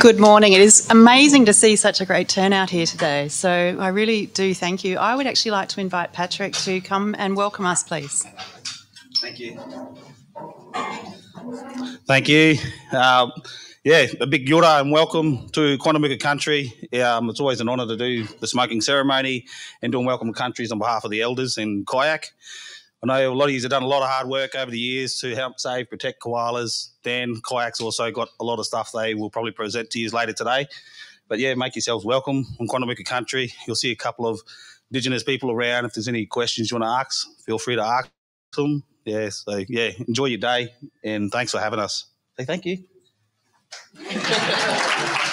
Good morning. It is amazing to see such a great turnout here today. So I really do thank you. I would actually like to invite Patrick to come and welcome us, please. Thank you. Thank you. Uh, yeah, a big yura and welcome to Quandamooka country. Um, it's always an honour to do the smoking ceremony and doing welcome countries on behalf of the elders in QYAC. I know a lot of you have done a lot of hard work over the years to help save, protect koalas. Dan QYAC's also got a lot of stuff they will probably present to you later today. But yeah, make yourselves welcome on Quandamooka country. You'll see a couple of Indigenous people around. If there's any questions you want to ask, feel free to ask them. Yeah, so yeah, enjoy your day and thanks for having us. Say thank you.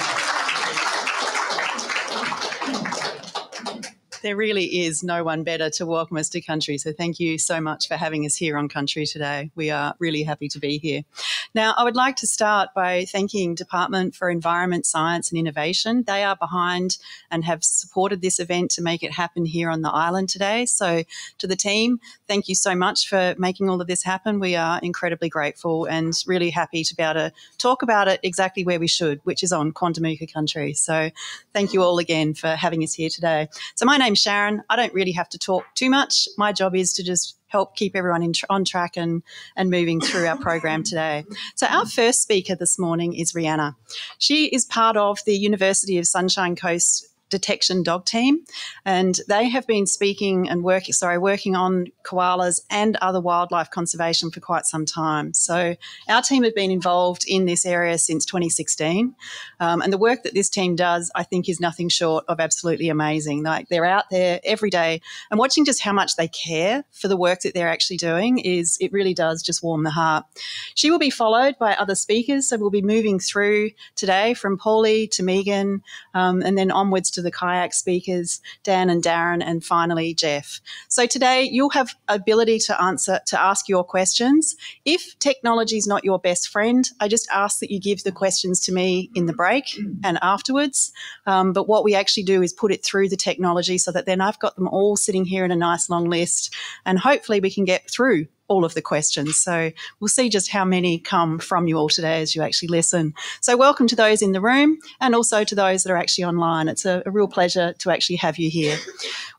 There really is no one better to welcome us to country. So thank you so much for having us here on country today. We are really happy to be here. Now, I would like to start by thanking Department for Environment, Science and Innovation. They are behind and have supported this event to make it happen here on the island today. So to the team, thank you so much for making all of this happen. We are incredibly grateful and really happy to be able to talk about it exactly where we should, which is on Quandamooka country. So thank you all again for having us here today. So my Sharon. I don't really have to talk too much. My job is to just help keep everyone tr- on track and, and moving through our program today. So, our first speaker this morning is Rihanna. She is part of the University of Sunshine Coast detection dog team, and they have been speaking and working, sorry, working on koalas and other wildlife conservation for quite some time. So our team have been involved in this area since 2016, um, and the work that this team does, I think, is nothing short of absolutely amazing. Like they're out there every day, and watching just how much they care for the work that they're actually doing is it really does just warm the heart. She will be followed by other speakers, so we'll be moving through today from Paulie to Megan, um, and then onwards to the QYAC speakers, Dan and Darren, and finally Jeff. So today you'll have ability to answer to ask your questions. If technology is not your best friend, I just ask that you give the questions to me in the break and afterwards. Um, but what we actually do is put it through the technology so that then I've got them all sitting here in a nice long list, and hopefully we can get through all of the questions. So we'll see just how many come from you all today as you actually listen. So welcome to those in the room and also to those that are actually online. It's a, a real pleasure to actually have you here.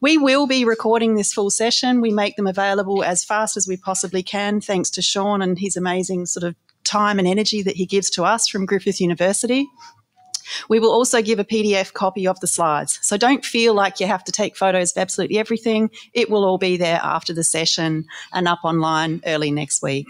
We will be recording this full session. We make them available as fast as we possibly can, thanks to Sean and his amazing sort of time and energy that he gives to us from Griffith University. We will also give a PDF copy of the slides. So don't feel like you have to take photos of absolutely everything. It will all be there after the session and up online early next week.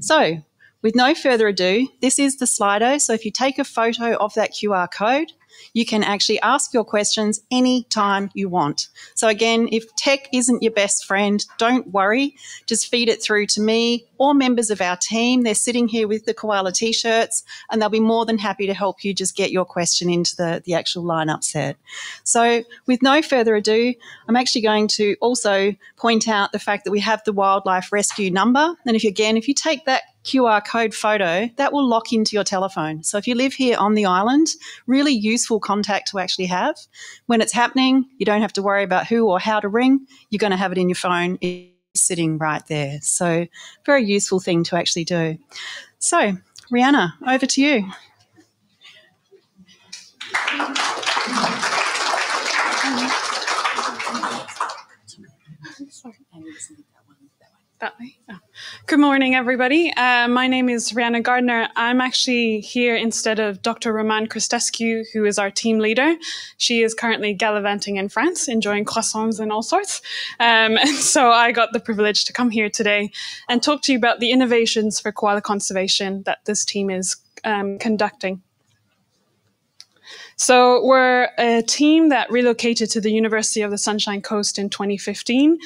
So with no further ado, this is the Slido. So if you take a photo of that QR code, you can actually ask your questions anytime you want. So, again, if tech isn't your best friend, don't worry. Just feed it through to me or members of our team. They're sitting here with the koala t shirts and they'll be more than happy to help you just get your question into the, the actual lineup set. So, with no further ado, I'm actually going to also point out the fact that we have the wildlife rescue number. And if again, if you take that QR code photo, that will lock into your telephone. So if you live here on the island, really useful contact to actually have. When it's happening, you don't have to worry about who or how to ring. You're going to have it in your phone sitting right there. So very useful thing to actually do. So Rihanna, over to you. That way. Oh. Good morning, everybody. Uh, my name is Rihanna Gardner. I'm actually here instead of Dr. Romane Cristescu, who is our team leader. She is currently gallivanting in France, enjoying croissants and all sorts. Um, and so I got the privilege to come here today and talk to you about the innovations for koala conservation that this team is um, conducting. So we're a team that relocated to the University of the Sunshine Coast in 2015.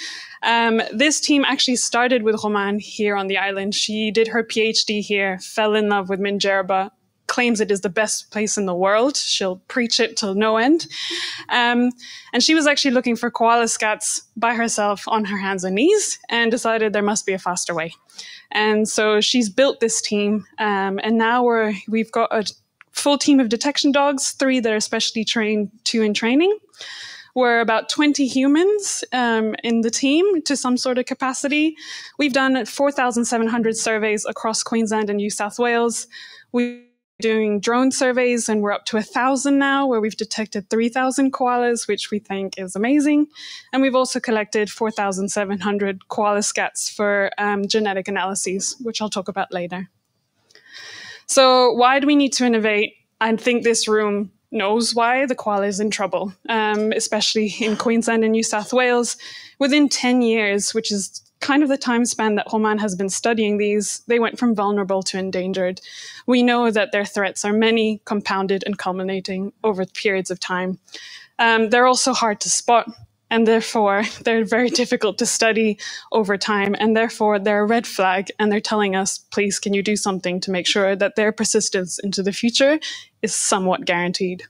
Um, this team actually started with Romane here on the island. She did her PhD here, fell in love with Minjerribah, claims it is the best place in the world. She'll preach it till no end. Um, and she was actually looking for koala scats by herself on her hands and knees and decided there must be a faster way. And so she's built this team. Um, and now we're, we've got a full team of detection dogs, three that are specially trained, two in training. We're about 20 humans um, in the team to some sort of capacity. We've done 4,700 surveys across Queensland and New South Wales. We're doing drone surveys and we're up to a thousand now where we've detected 3000 koalas which we think is amazing and we've also collected 4700 koala scats for um, genetic analyses which i'll talk about later so why do we need to innovate i think this room knows why the koala is in trouble um, especially in queensland and new south wales within 10 years which is kind of the time span that Romane has been studying these, they went from vulnerable to endangered. We know that their threats are many, compounded, and culminating over periods of time. Um, they're also hard to spot, and therefore they're very difficult to study over time, and therefore they're a red flag, and they're telling us, please, can you do something to make sure that their persistence into the future is somewhat guaranteed?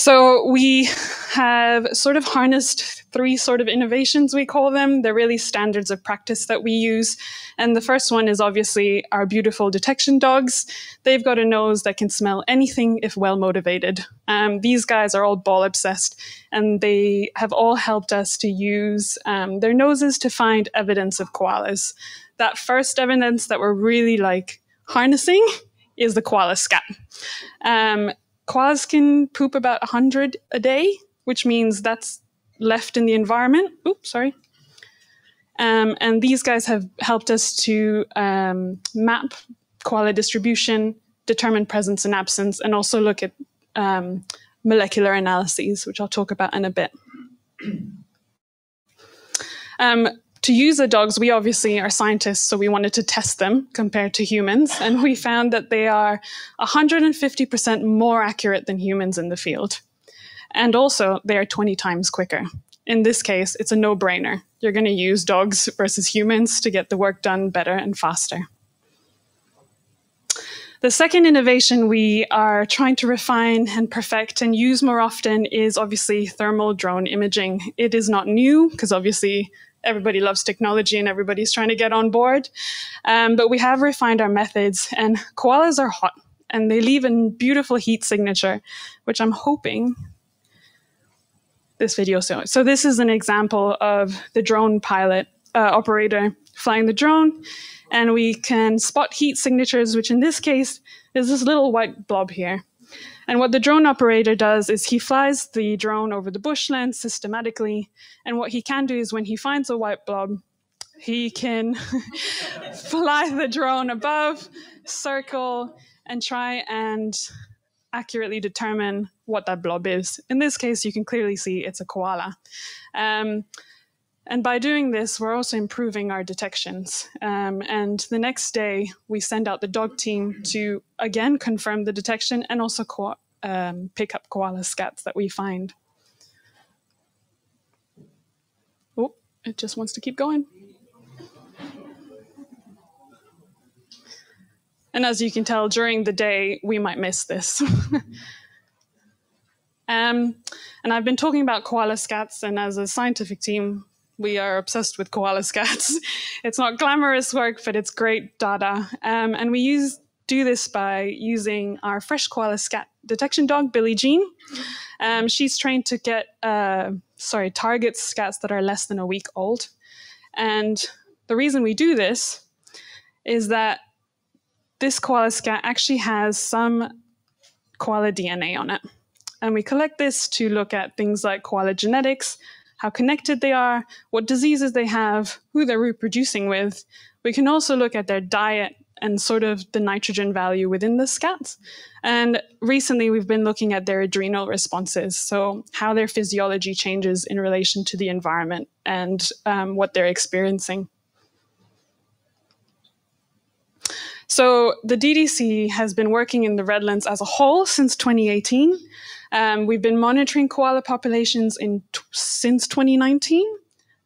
So we have sort of harnessed three sort of innovations, we call them. They're really standards of practice that we use. And the first one is obviously our beautiful detection dogs. They've got a nose that can smell anything if well motivated. Um, these guys are all ball obsessed, and they have all helped us to use um, their noses to find evidence of koalas. That first evidence that we're really like harnessing is the koala scat. Um, koalas can poop about 100 a day, which means that's left in the environment. Oops, sorry. Um, and these guys have helped us to um, map koala distribution, determine presence and absence, and also look at um, molecular analyses, which I'll talk about in a bit. To use the dogs, we obviously are scientists, so we wanted to test them compared to humans, and we found that they are 150% more accurate than humans in the field. And also, they are 20 times quicker. In this case, it's a no brainer. You're going to use dogs versus humans to get the work done better and faster. The second innovation we are trying to refine and perfect and use more often is obviously thermal drone imaging. It is not new because obviously everybody loves technology and everybody's trying to get on board. Um, but we have refined our methods, and koalas are hot and they leave a beautiful heat signature, which I'm hoping this video so. So this is an example of the drone pilot uh, operator flying the drone, and we can spot heat signatures, which in this case is this little white blob here. And what the drone operator does is he flies the drone over the bushland systematically. And what he can do is when he finds a white blob, he can fly the drone above, circle, and try and accurately determine what that blob is. In this case, you can clearly see it's a koala. Um, and by doing this, we're also improving our detections. Um, and the next day, we send out the dog team to again confirm the detection and also co- um, pick up koala scats that we find. Oh, it just wants to keep going. And as you can tell, during the day, we might miss this. um, and I've been talking about koala scats, and as a scientific team, we are obsessed with koala scats. it's not glamorous work, but it's great data. Um, and we use do this by using our fresh koala scat detection dog, Billie Jean. Um, she's trained to get, uh, sorry, target scats that are less than a week old. And the reason we do this is that this koala scat actually has some koala DNA on it. And we collect this to look at things like koala genetics, how connected they are, what diseases they have, who they're reproducing with. We can also look at their diet and sort of the nitrogen value within the scats. And recently, we've been looking at their adrenal responses, so how their physiology changes in relation to the environment and um, what they're experiencing. So the DDC has been working in the Redlands as a whole since 2018. Um, we've been monitoring koala populations in since 2019.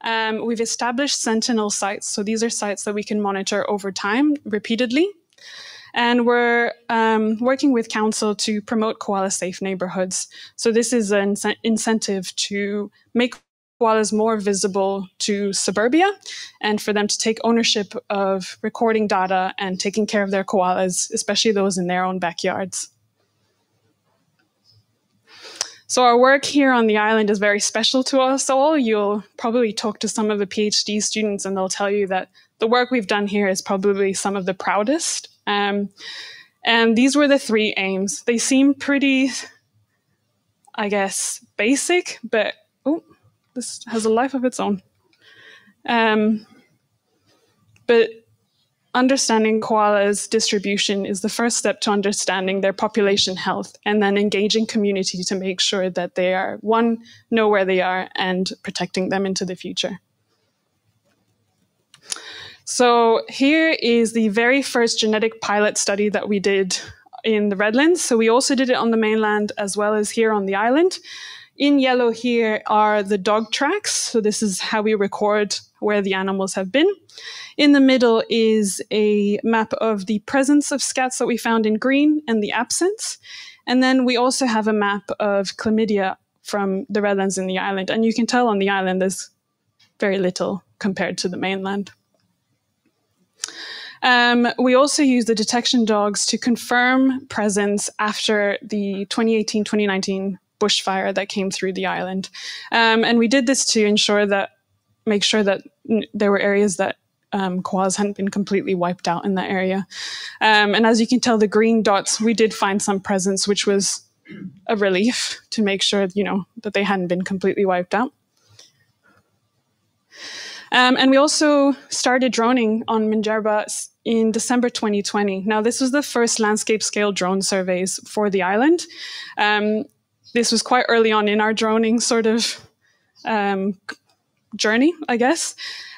Um, we've established sentinel sites. So these are sites that we can monitor over time repeatedly. And we're um, working with council to promote koala safe neighborhoods. So this is an incentive to make koalas more visible to suburbia and for them to take ownership of recording data and taking care of their koalas, especially those in their own backyards. So our work here on the island is very special to us all. You'll probably talk to some of the PhD students and they'll tell you that the work we've done here is probably some of the proudest. Um, And these were the three aims. They seem pretty, I guess, basic, but oh, this has a life of its own. Um, but understanding koalas' distribution is the first step to understanding their population health and then engaging community to make sure that they are, one, know where they are and protecting them into the future. So here is the very first genetic pilot study that we did in the Redlands. So we also did it on the mainland as well as here on the island. In yellow here are the dog tracks. So this is how we record where the animals have been. In the middle is a map of the presence of scats that we found in green and the absence. And then we also have a map of chlamydia from the redlands in the island. And you can tell on the island there's very little compared to the mainland. Um, we also use the detection dogs to confirm presence after the 2018 2019 bushfire that came through the island. Um, and we did this to ensure that, make sure that there were areas that um, hadn't been completely wiped out in that area. Um, and as you can tell, the green dots, we did find some presence, which was a relief to make sure, you know, that they hadn't been completely wiped out. Um, and we also started droning on Minjerribah in December 2020. Now, this was the first landscape scale drone surveys for the island. Um, this was quite early on in our droning sort of um, journey, I guess.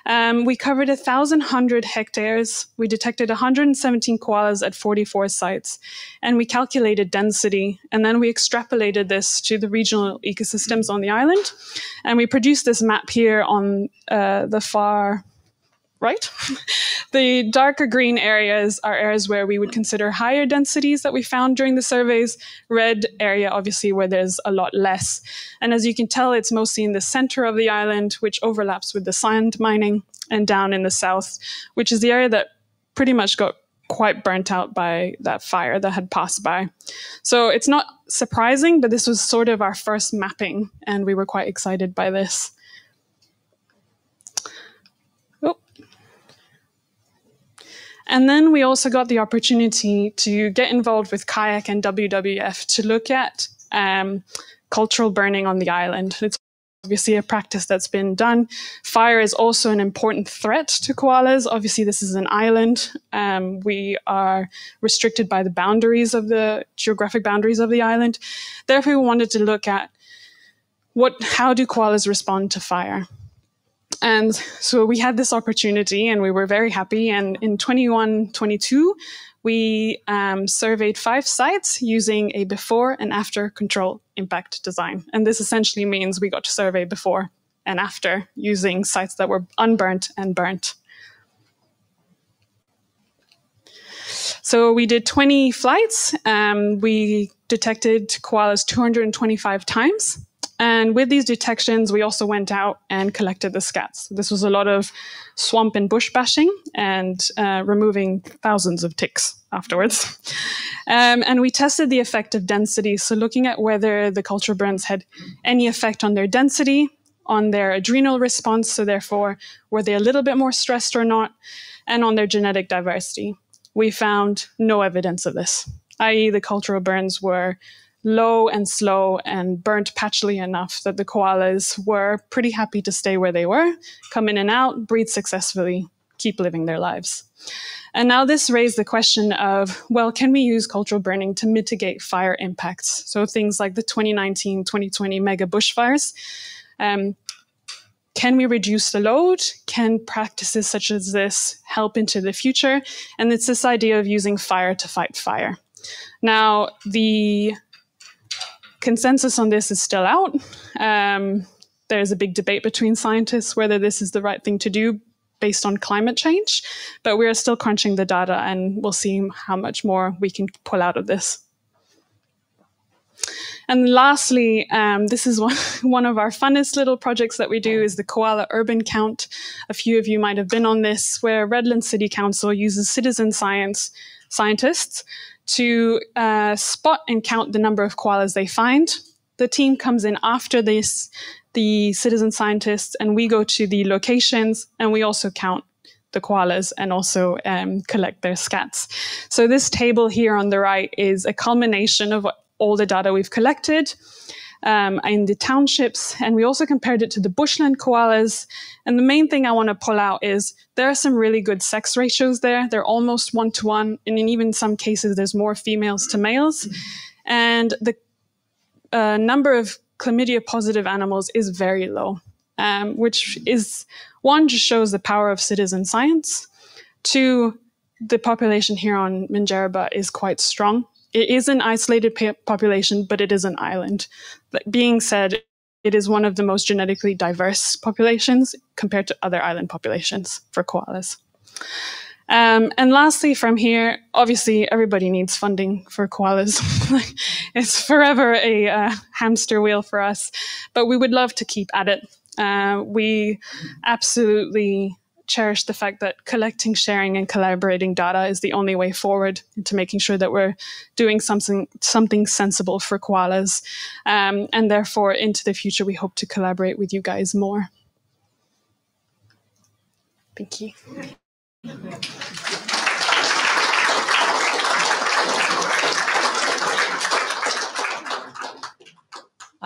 Um, we covered 1,100 hectares. We detected 117 koalas at 44 sites. And we calculated density. And then we extrapolated this to the regional ecosystems on the island. And we produced this map here on uh, the far right? the darker green areas are areas where we would consider higher densities that we found during the surveys. Red area, obviously, where there's a lot less. And as you can tell, it's mostly in the center of the island, which overlaps with the sand mining, and down in the south, which is the area that pretty much got quite burnt out by that fire that had passed by. So it's not surprising, but this was sort of our first mapping, and we were quite excited by this. And then we also got the opportunity to get involved with QYAC and WWF to look at um, cultural burning on the island. It's obviously a practice that's been done. Fire is also an important threat to koalas. Obviously, this is an island. Um, we are restricted by the boundaries of the geographic boundaries of the island. Therefore, we wanted to look at what, how do koalas respond to fire? And so we had this opportunity and we were very happy. And in 21 22, we um, surveyed five sites using a before and after control impact design. And this essentially means we got to survey before and after using sites that were unburnt and burnt. So we did 20 flights. Um, we detected koalas 225 times. And with these detections, we also went out and collected the scats. This was a lot of swamp and bush bashing and uh, removing thousands of ticks afterwards. Um, and we tested the effect of density. So, looking at whether the culture burns had any effect on their density, on their adrenal response. So, therefore, were they a little bit more stressed or not, and on their genetic diversity. We found no evidence of this, i.e., the cultural burns were low and slow and burnt patchily enough that the koalas were pretty happy to stay where they were, come in and out, breed successfully, keep living their lives. And now this raised the question of, well, can we use cultural burning to mitigate fire impacts? So things like the 2019 2020 mega bushfires. Um, can we reduce the load? Can practices such as this help into the future? And it's this idea of using fire to fight fire. Now, the consensus on this is still out. Um, there's a big debate between scientists whether this is the right thing to do based on climate change, but we are still crunching the data and we'll see how much more we can pull out of this. And lastly, um, this is one, one of our funnest little projects that we do is the Koala Urban Count. A few of you might have been on this, where Redland City Council uses citizen science scientists to uh, spot and count the number of koalas they find. The team comes in after this, the citizen scientists, and we go to the locations and we also count the koalas and also um, collect their scats. So this table here on the right is a culmination of all the data we've collected um, in the townships, and we also compared it to the bushland koalas. And the main thing I want to pull out is there are some really good sex ratios there. They're almost one to one, and in even some cases, there's more females to males. And the uh, number of chlamydia positive animals is very low, um, which is one, just shows the power of citizen science. Two, the population here on Minjerribah is quite strong. It is an isolated population, but it is an island. That being said, it is one of the most genetically diverse populations compared to other island populations for koalas. Um, and lastly, from here, obviously, everybody needs funding for koalas. it's forever a uh, hamster wheel for us, but we would love to keep at it. Uh, we absolutely cherish the fact that collecting, sharing, and collaborating data is the only way forward into making sure that we're doing something something sensible for koalas. Um, and therefore, into the future, we hope to collaborate with you guys more. Thank you.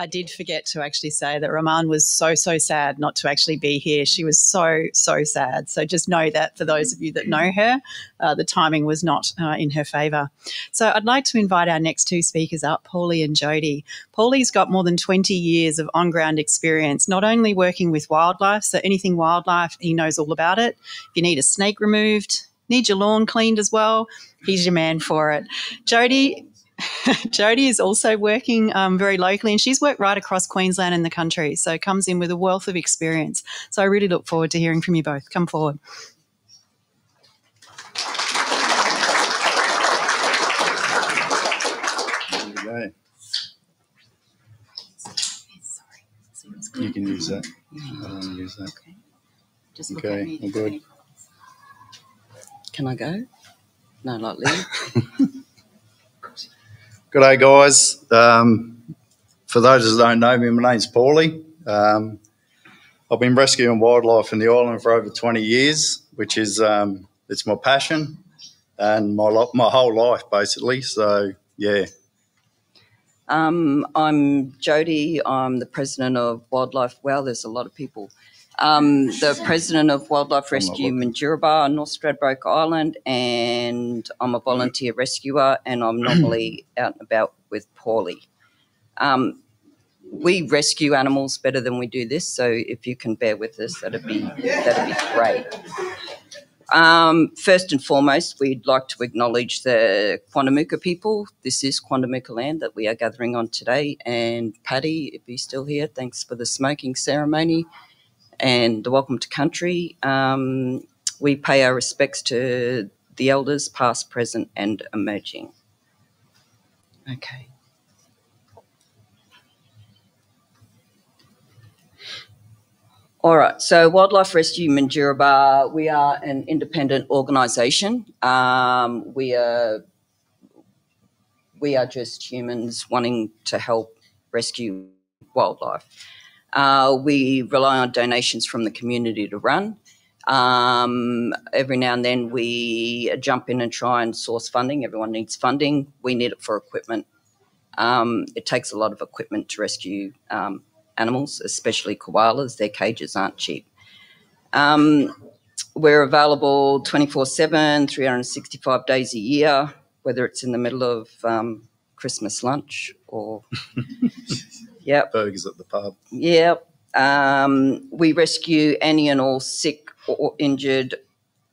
I did forget to actually say that Romane was so, so sad not to actually be here. She was so, so sad. So just know that for those of you that know her, uh, the timing was not uh, in her favour. So I'd like to invite our next two speakers up, Paulie and Jody. Paulie's got more than 20 years of on ground experience, not only working with wildlife, so anything wildlife, he knows all about it. If you need a snake removed, need your lawn cleaned as well, he's your man for it. Jody Jody is also working um, very locally and she's worked right across Queensland and the country. So comes in with a wealth of experience. So I really look forward to hearing from you both. Come forward. You can use that. I don't want to use that. Okay. Just okay, I'm good. Can I go? No, not leave. Good day, guys. Um, for those that don't know me, my name's Paulie. Um, I've been rescuing wildlife in the island for over 20 years, which is um, it's my passion and my my whole life basically. So yeah. Um, I'm Jody. I'm the president of Wildlife. Well, there's a lot of people um, the president of Wildlife Rescue Minjerribah, North Stradbroke Island, and I'm a volunteer rescuer, and I'm normally out and about with Paulie. Um, we rescue animals better than we do this, so if you can bear with us, that'd be that'd be great. Um, first and foremost, we'd like to acknowledge the Quandamooka people. This is Quandamooka land that we are gathering on today. And Paddy, if you're still here, thanks for the smoking ceremony and the Welcome to Country. Um, we pay our respects to the elders, past, present, and emerging. Okay. All right, so Wildlife Rescue Minjerribah, we are an independent organisation. Um, we are we are just humans wanting to help rescue wildlife. Uh, we rely on donations from the community to run. Um, every now and then we jump in and try and source funding. Everyone needs funding. We need it for equipment. Um, it takes a lot of equipment to rescue um, animals, especially koalas. Their cages aren't cheap. Um, we're available 24 7, 365 days a year, whether it's in the middle of um, Christmas lunch or Yep. Burgers at the pub. Yep. Um, we rescue any and all sick or injured,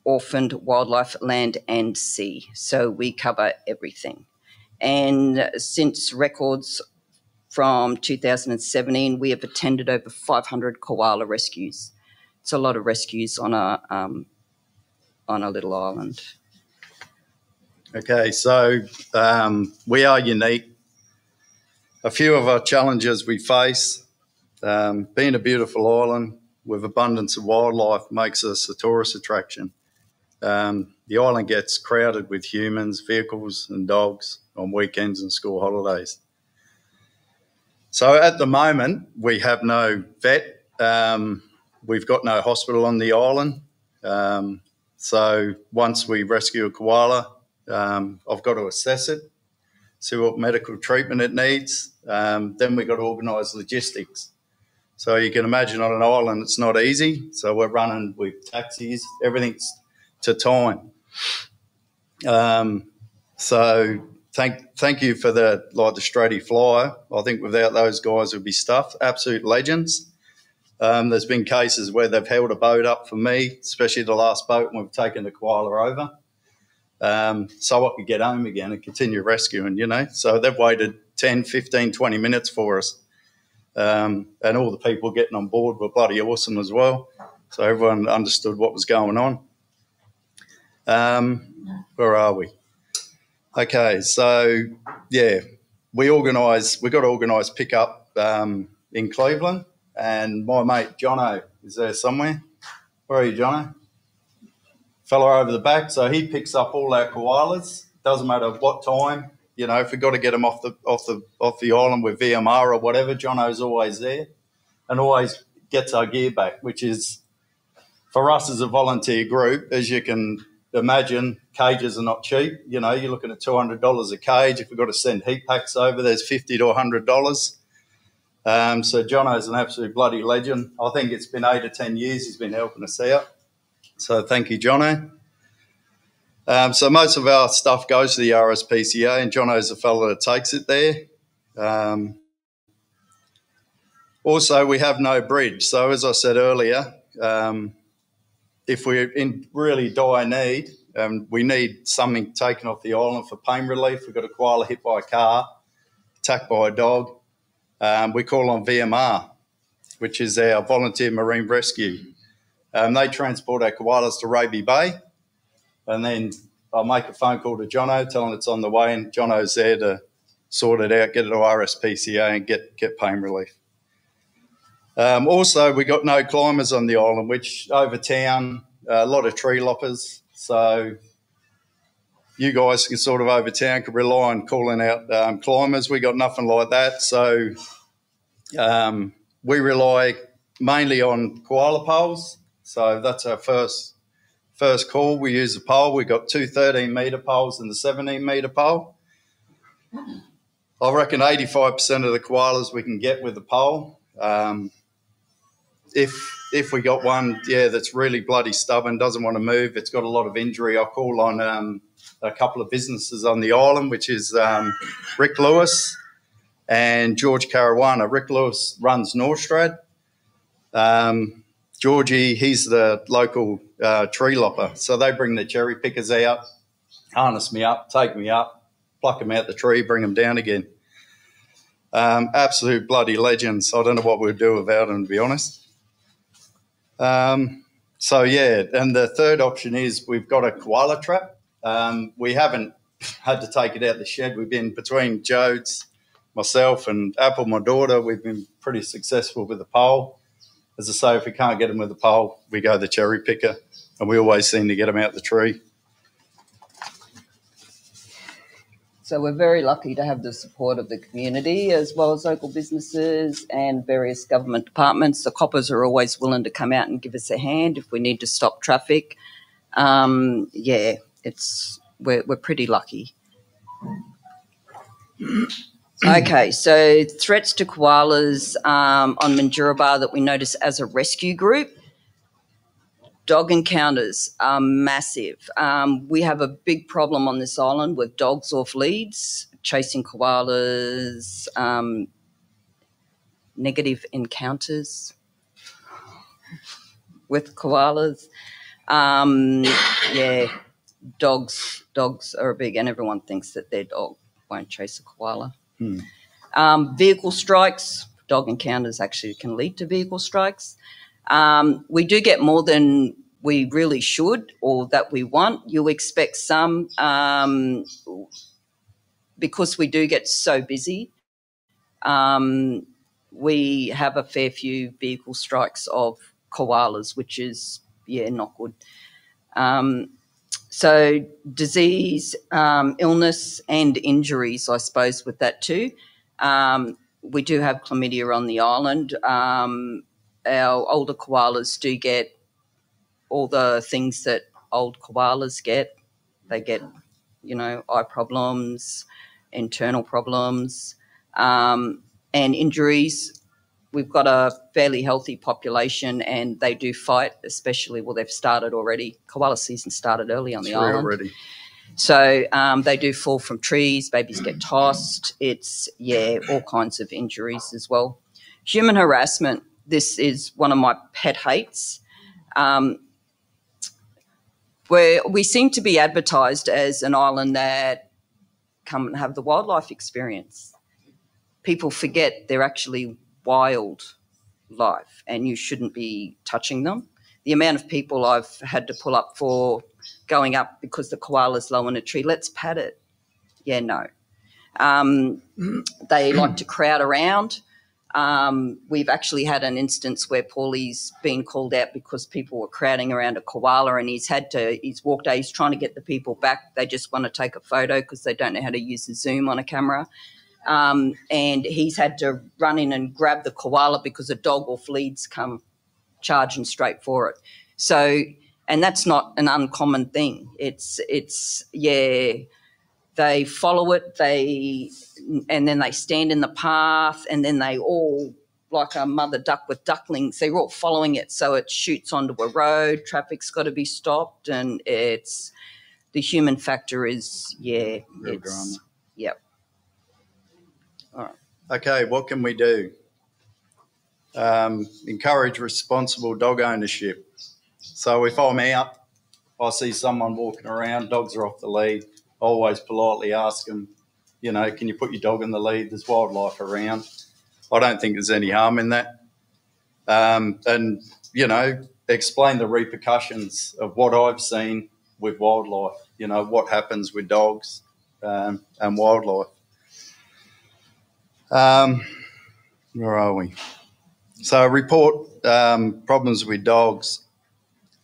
orphaned wildlife, land and sea. So we cover everything. And since records from 2017, we have attended over 500 koala rescues. It's a lot of rescues on a um, on a little island. Okay, so um, we are unique a few of our challenges we face. Um, being a beautiful island with abundance of wildlife makes us a tourist attraction. Um, the island gets crowded with humans, vehicles, and dogs on weekends and school holidays. So at the moment, we have no vet. Um, we've got no hospital on the island. Um, So once we rescue a koala, um, I've got to assess it, see what medical treatment it needs. Um, then we've got to organise logistics. So you can imagine on an island, it's not easy. So we're running with taxis, everything's to time. Um, so thank thank you for the like the Straddie Flyer. I think without those guys, would be stuffed. Absolute legends. Um, there's been cases where they've held a boat up for me, especially the last boat when we've taken the koala over, um, so I could get home again and continue rescuing, you know. So they've waited 10, 15, 20 minutes for us. Um, and all the people getting on board were bloody awesome as well. So everyone understood what was going on. Um, where are we? Okay, so yeah, we organise. We got to organise pickup um, in Cleveland, and my mate Jono is there somewhere. Where are you, Jono? Fellow over the back. So he picks up all our koalas. Doesn't matter what time. You know, if we've got to get them off the off the off the island with VMR or whatever, Jono's always there, and always gets our gear back, which is for us as a volunteer group, as you can imagine cages are not cheap. You know, you're looking at two hundred dollars a cage. If we've got to send heat packs over, there's fifty to hundred dollars. Um, so Jono's an absolute bloody legend. I think it's been eight or ten years he's been helping us out. So thank you, Jono. Um, so most of our stuff goes to the RSPCA, and Jono's the fellow that takes it there. Um, also, we have no bridge. So as I said earlier, um, if we're in really dire need, um, we need something taken off the island for pain relief. We've got a koala hit by a car, attacked by a dog. Um, we call on VMR, which is our volunteer marine rescue. Um, they transport our koalas to Raby Bay, and then I'll make a phone call to Jono, tell him it's on the way, and Jono's there to sort it out, get it to RSPCA, and get get pain relief. Um, also, we got no climbers on the island, which over town, a lot of tree loppers. So you guys can sort of over town could rely on calling out um, climbers. We got nothing like that. So um, we rely mainly on koala poles. So that's our first first call. We use a pole. We got two 13 metre poles and the 17 metre pole. I reckon 85% of the koalas we can get with the pole. Um, if if we got one, yeah, that's really bloody stubborn, doesn't want to move, it's got a lot of injury, I'll call on um, a couple of businesses on the island, which is um, Rick Lewis and George Caruana. Rick Lewis runs Norstrad. Um, Georgie, he's the local uh, tree lopper. So they bring the cherry pickers out, harness me up, take me up, pluck them out the tree, bring them down again. Um, absolute bloody legends. I don't know what we'd do without them, to be honest. Um, so yeah, and the third option is we've got a koala trap. Um, we haven't had to take it out the shed. We've been between Jodes, myself, and Apple, my daughter. We've been pretty successful with the pole. As I say, if we can't get them with the pole, we go the cherry picker, and we always seem to get them out the tree. So we're very lucky to have the support of the community as well as local businesses and various government departments. The coppers are always willing to come out and give us a hand if we need to stop traffic. Um, yeah, it's we're, we're pretty lucky. Okay, so threats to koalas um, on Minjerribah that we notice as a rescue group dog encounters are massive. Um, we have a big problem on this island with dogs off leads, chasing koalas, um, negative encounters with koalas. Um, yeah, dogs dogs are big, and everyone thinks that their dog won't chase a koala. Hmm. Um, vehicle strikes, dog encounters actually can lead to vehicle strikes. Um, we do get more than we really should or that we want. You expect some um, because we do get so busy. Um, we have a fair few vehicle strikes of koalas, which is yeah not good. Um, so disease, um, illness, and injuries, I suppose, with that too. Um, we do have chlamydia on the island. Um, our older koalas do get all the things that old koalas get. They get, you know, eye problems, internal problems, um, and injuries. We've got a fairly healthy population, and they do fight. Especially, well, they've started already. Koala season started early on the island. already. So um, they do fall from trees, babies get tossed. It's, yeah, all kinds of injuries as well. Human harassment, this is one of my pet hates. Um, where we seem to be advertised as an island that come and have the wildlife experience. People forget they're actually wild life and you shouldn't be touching them. The amount of people I've had to pull up for going up because the koala's low in a tree. Let's pat it. Yeah, no. Um, they like to crowd around. Um, we've actually had an instance where Paulie's been called out because people were crowding around a koala and he's had to, he's walked out, he's trying to get the people back. They just want to take a photo because they don't know how to use the zoom on a camera. Um, and he's had to run in and grab the koala because a dog or fleas come charging straight for it. So, and that's not an uncommon thing. It's it's yeah, they follow it, they and then they stand in the path, and then they all like a mother duck with ducklings. They're all following it, so it shoots onto a road. Traffic's got to be stopped, and it's the human factor is yeah, Real it's drama. yep. Okay, what can we do? Um, encourage responsible dog ownership. So if I'm out, I see someone walking around, dogs are off the lead, always politely ask them, you know, can you put your dog in the lead? There's wildlife around. I don't think there's any harm in that. Um, and, you know, explain the repercussions of what I've seen with wildlife, you know, what happens with dogs um, and wildlife. Um, where are we? So, report um, problems with dogs.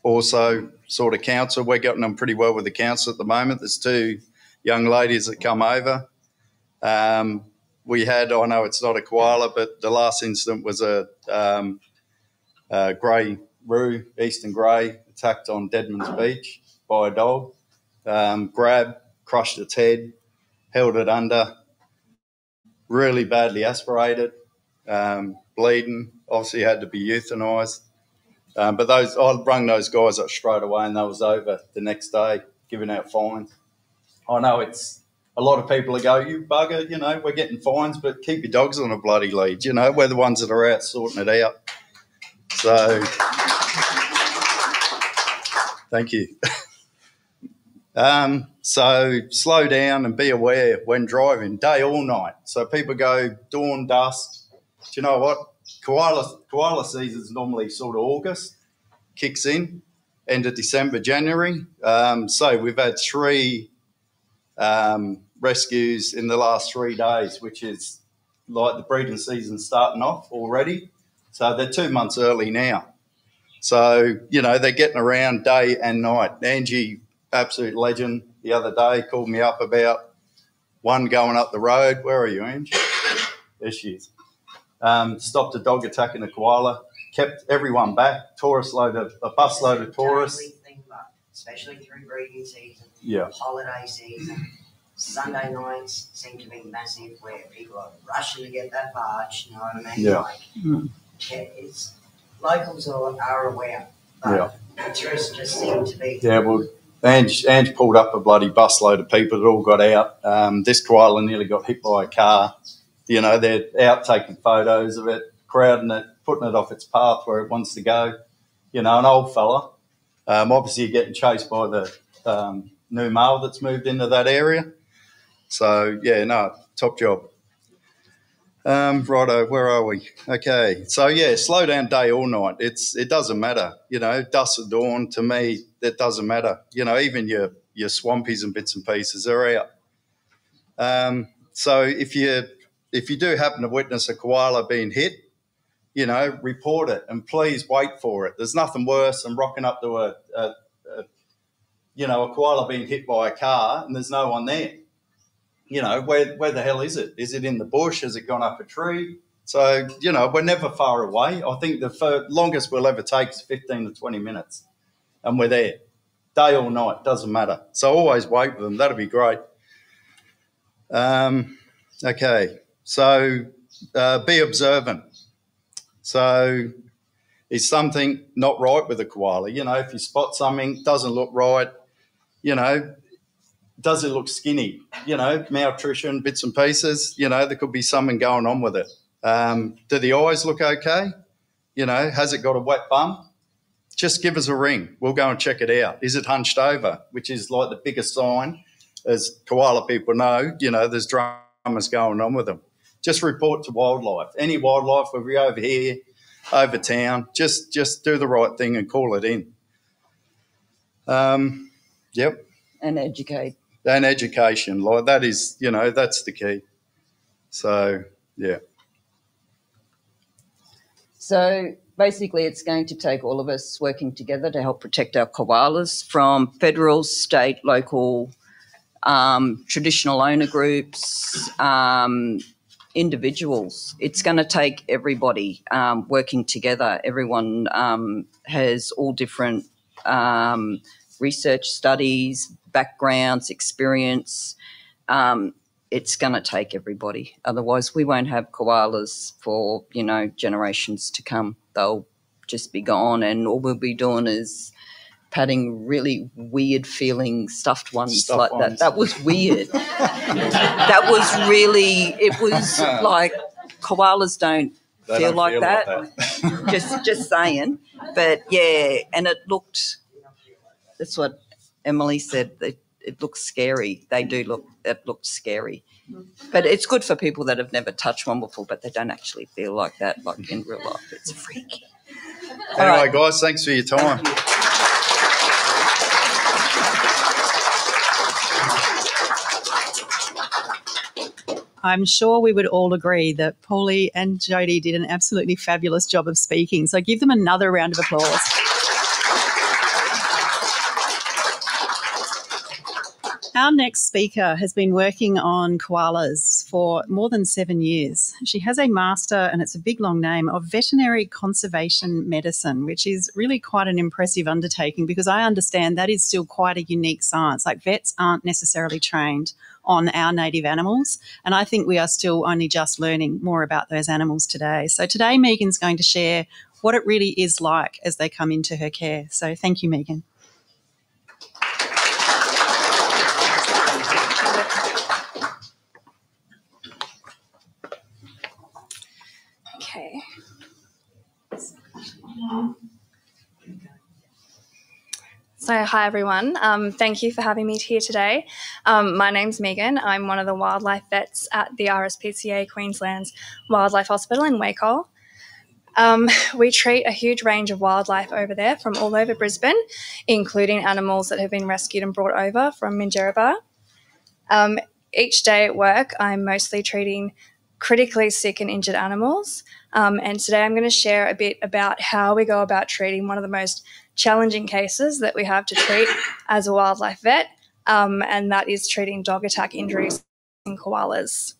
Also, sort of counsel. We're getting on pretty well with the council at the moment. There's two young ladies that come over. Um, we had, I know it's not a koala, but the last incident was a, um, a grey roo, eastern grey, attacked on Deadman's Beach by a dog. Um, grabbed, crushed its head, held it under, really badly aspirated, um, bleeding. Obviously, had to be euthanised. Um, but those, I rung those guys up straight away, and that was over the next day, giving out fines. I know it's a lot of people go, "You bugger," you know, we're getting fines, but keep your dogs on a bloody lead. You know, we're the ones that are out sorting it out. So, thank you. Um, so slow down and be aware when driving, day or night. So people go dawn, dusk. Do you know what? Koala koala season is normally sort of August, kicks in, end of December, January. Um, so we've had three um, rescues in the last three days, which is like the breeding season starting off already. So they're two months early now. So, you know, they're getting around day and night. Angie absolute legend the other day called me up about one going up the road. Where are you, Ange? There she is. Um, stopped a dog attacking a koala, kept everyone back. Tourist load of a bus load of tourists. Daily thing, but especially through breeding season, Yeah, holiday season, Sunday nights seem to be massive where people are rushing to get that barge, you know what I mean? Yeah. Like, Mm. yeah, it's, locals are, are aware, Yeah. but tourists just seem to be. yeah. Well, Ange pulled up a bloody busload of people that all got out. Um, this koala nearly got hit by a car. You know, they're out taking photos of it, crowding it, putting it off its path where it wants to go. You know, an old fella. Um, obviously, getting chased by the um, new male that's moved into that area. So, yeah, no, top job. Um, righto, where are we? Okay, so yeah, slow down day or night. It's it doesn't matter, you know. Dusk or dawn to me, it doesn't matter. You know, even your your swampies and bits and pieces are out. Um, so if you if you do happen to witness a koala being hit, you know, report it and please wait for it. There's nothing worse than rocking up to a, a, a you know a koala being hit by a car and there's no one there you know, where, where the hell is it? Is it in the bush? Has it gone up a tree? So, you know, we're never far away. I think the longest we'll ever take is 15 to 20 minutes and we're there. day or night, doesn't matter. So always wait with them. That'd be great. Um, okay, so uh, be observant. So is something not right with a koala? You know, if you spot something doesn't look right, you know, does it look skinny? You know, malnutrition, bits and pieces. You know, there could be something going on with it. Um, do the eyes look okay? You know, has it got a wet bum? Just give us a ring. We'll go and check it out. Is it hunched over? Which is like the biggest sign, as koala people know. You know, there's dramas going on with them. Just report to wildlife. Any wildlife, whether you're over here, over town, just just do the right thing and call it in. Um, yep. And educate. And education, like that is, you know, that's the key. So yeah. So basically, it's going to take all of us working together to help protect our koalas from federal, state, local, um, traditional owner groups, um, individuals. It's going to take everybody um, working together. Everyone um, has all different um, research studies, backgrounds, experience. Um, it's going to take everybody. Otherwise, we won't have koalas for you know generations to come. They'll just be gone, and all we'll be doing is patting really weird feeling stuffed ones like ones. that. That was weird. that was really. It was like koalas don't They feel don't like feel that. that. just just saying. But yeah, and it looked. That's what Emily said. That it looks scary. They do look. It looked scary. But it's good for people that have never touched one before, but they don't actually feel like that, like in real life. It's freaky. Anyway, right. guys, thanks for your time. I'm sure we would all agree that Paulie and Jody did an absolutely fabulous job of speaking. So give them another round of applause. Our next speaker has been working on koalas for more than seven years. She has a master, and it's a big long name, of veterinary conservation medicine, which is really quite an impressive undertaking because I understand that is still quite a unique science. Like vets aren't necessarily trained on our native animals, and I think we are still only just learning more about those animals today. So today, Megan's going to share what it really is like as they come into her care. So thank you, Megan. Okay. So, hi everyone. Um, thank you for having me here today. Um, my name's Megan. I'm one of the wildlife vets at the RSPCA Queensland's Wildlife Hospital in Wacol. Um, we treat a huge range of wildlife over there from all over Brisbane, including animals that have been rescued and brought over from Minjerribah. Um, each day at work, I'm mostly treating critically sick and injured animals. Um, and today I'm going to share a bit about how we go about treating one of the most challenging cases that we have to treat as a wildlife vet, um, and that is treating dog attack injuries in koalas.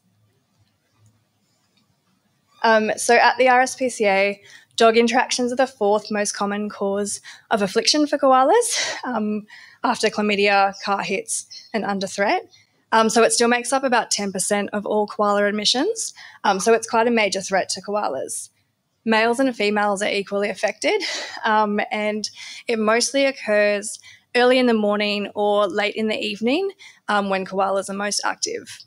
Um, so at the RSPCA, dog interactions are the fourth most common cause of affliction for koalas um, after chlamydia, car hits, and under threat. Um, so it still makes up about 10% of all koala admissions. Um, so it's quite a major threat to koalas. Males and females are equally affected, um, and it mostly occurs early in the morning or late in the evening um, when koalas are most active.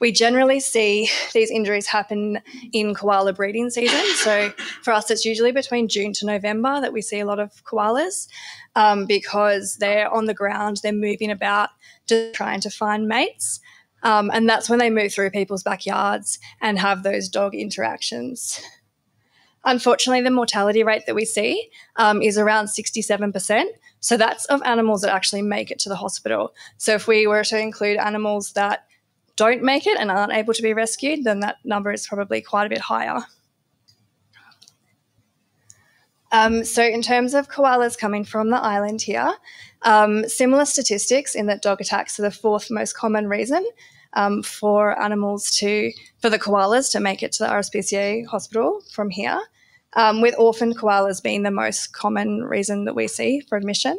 We generally see these injuries happen in koala breeding season. So for us, it's usually between June to November that we see a lot of koalas um, because they're on the ground, they're moving about, just trying to find mates. Um, and that's when they move through people's backyards and have those dog interactions. Unfortunately, the mortality rate that we see um, is around 67%. So that's of animals that actually make it to the hospital. So if we were to include animals that don't make it and aren't able to be rescued, then that number is probably quite a bit higher. Um, so, in terms of koalas coming from the island here, um, similar statistics in that dog attacks are the fourth most common reason um, for animals to, for the koalas to make it to the RSPCA hospital from here, um, with orphaned koalas being the most common reason that we see for admission.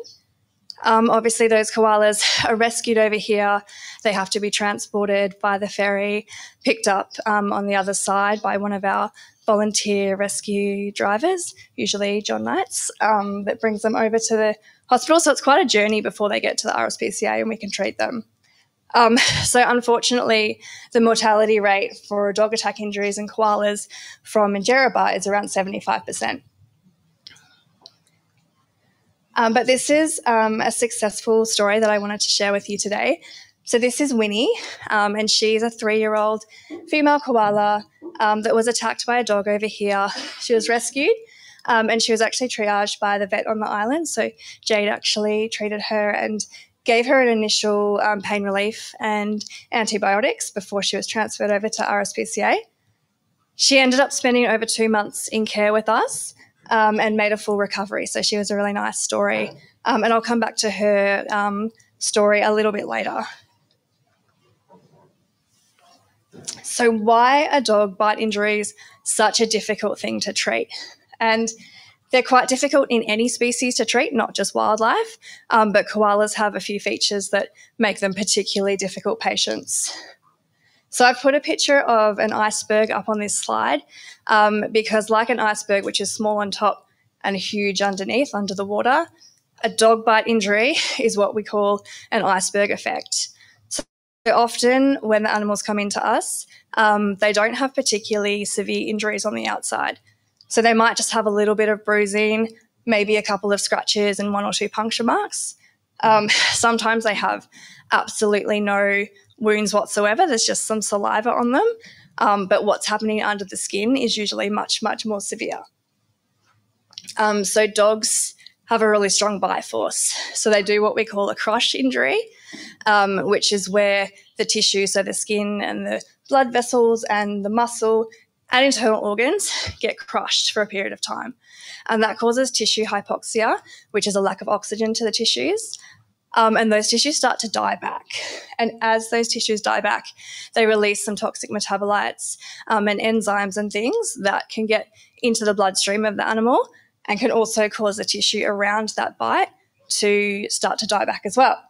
Um, obviously, those koalas are rescued over here. They have to be transported by the ferry, picked up um, on the other side by one of our volunteer rescue drivers, usually John Knights, um, that brings them over to the hospital. So it's quite a journey before they get to the RSPCA and we can treat them. Um, so, unfortunately, the mortality rate for dog attack injuries in koalas from Minjerribah is around 75%. Um, but this is um, a successful story that I wanted to share with you today. So, this is Winnie, um, and she's a three year old female koala um, that was attacked by a dog over here. She was rescued. Um, and she was actually triaged by the vet on the island. So Jade actually treated her and gave her an initial um, pain relief and antibiotics before she was transferred over to RSPCA. She ended up spending over two months in care with us um, and made a full recovery. So she was a really nice story. Um, and I'll come back to her um, story a little bit later. So, why are dog bite injuries such a difficult thing to treat? And they're quite difficult in any species to treat, not just wildlife, um, but koalas have a few features that make them particularly difficult patients. So I've put a picture of an iceberg up on this slide um, because, like an iceberg, which is small on top and huge underneath, under the water, a dog bite injury is what we call an iceberg effect. So often, when the animals come into us, um, they don't have particularly severe injuries on the outside. So they might just have a little bit of bruising, maybe a couple of scratches and one or two puncture marks. Um, sometimes they have absolutely no wounds whatsoever. There's just some saliva on them. Um, but what's happening under the skin is usually much, much more severe. Um, so dogs have a really strong bite force. So they do what we call a crush injury, um, which is where the tissue, so the skin and the blood vessels and the muscle and internal organs get crushed for a period of time. And that causes tissue hypoxia, which is a lack of oxygen to the tissues. Um, and those tissues start to die back. And as those tissues die back, they release some toxic metabolites um, and enzymes and things that can get into the bloodstream of the animal and can also cause the tissue around that bite to start to die back as well.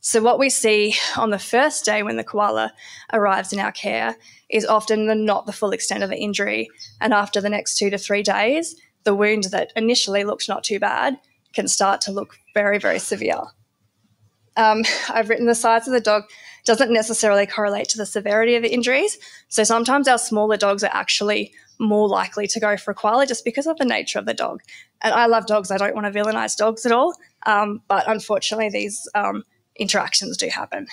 So, what we see on the first day when the koala arrives in our care is often the, not the full extent of the injury. And after the next two to three days, the wound that initially looked not too bad can start to look very, very severe. Um, I've written the size of the dog doesn't necessarily correlate to the severity of the injuries. So sometimes our smaller dogs are actually more likely to go for a koala just because of the nature of the dog. And I love dogs. I don't want to villainize dogs at all. Um, but unfortunately, these um, interactions do happen.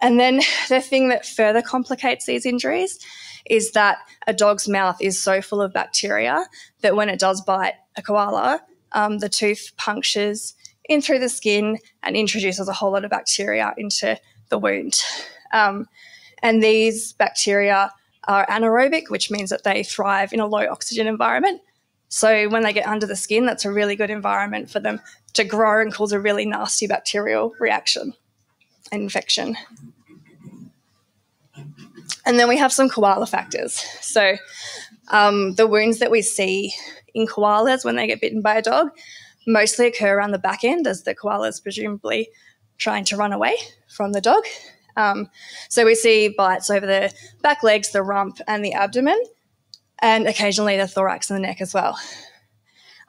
And then the thing that further complicates these injuries is that a dog's mouth is so full of bacteria that when it does bite a koala, um, the tooth punctures in through the skin and introduces a whole lot of bacteria into the wound. Um, and these bacteria are anaerobic, which means that they thrive in a low oxygen environment. So when they get under the skin, that's a really good environment for them to grow and cause a really nasty bacterial reaction and infection. And then we have some koala factors. So um, the wounds that we see in koalas when they get bitten by a dog mostly occur around the back end as the koala is presumably trying to run away from the dog. Um, so we see bites over the back legs, the rump, and the abdomen, and occasionally the thorax and the neck as well.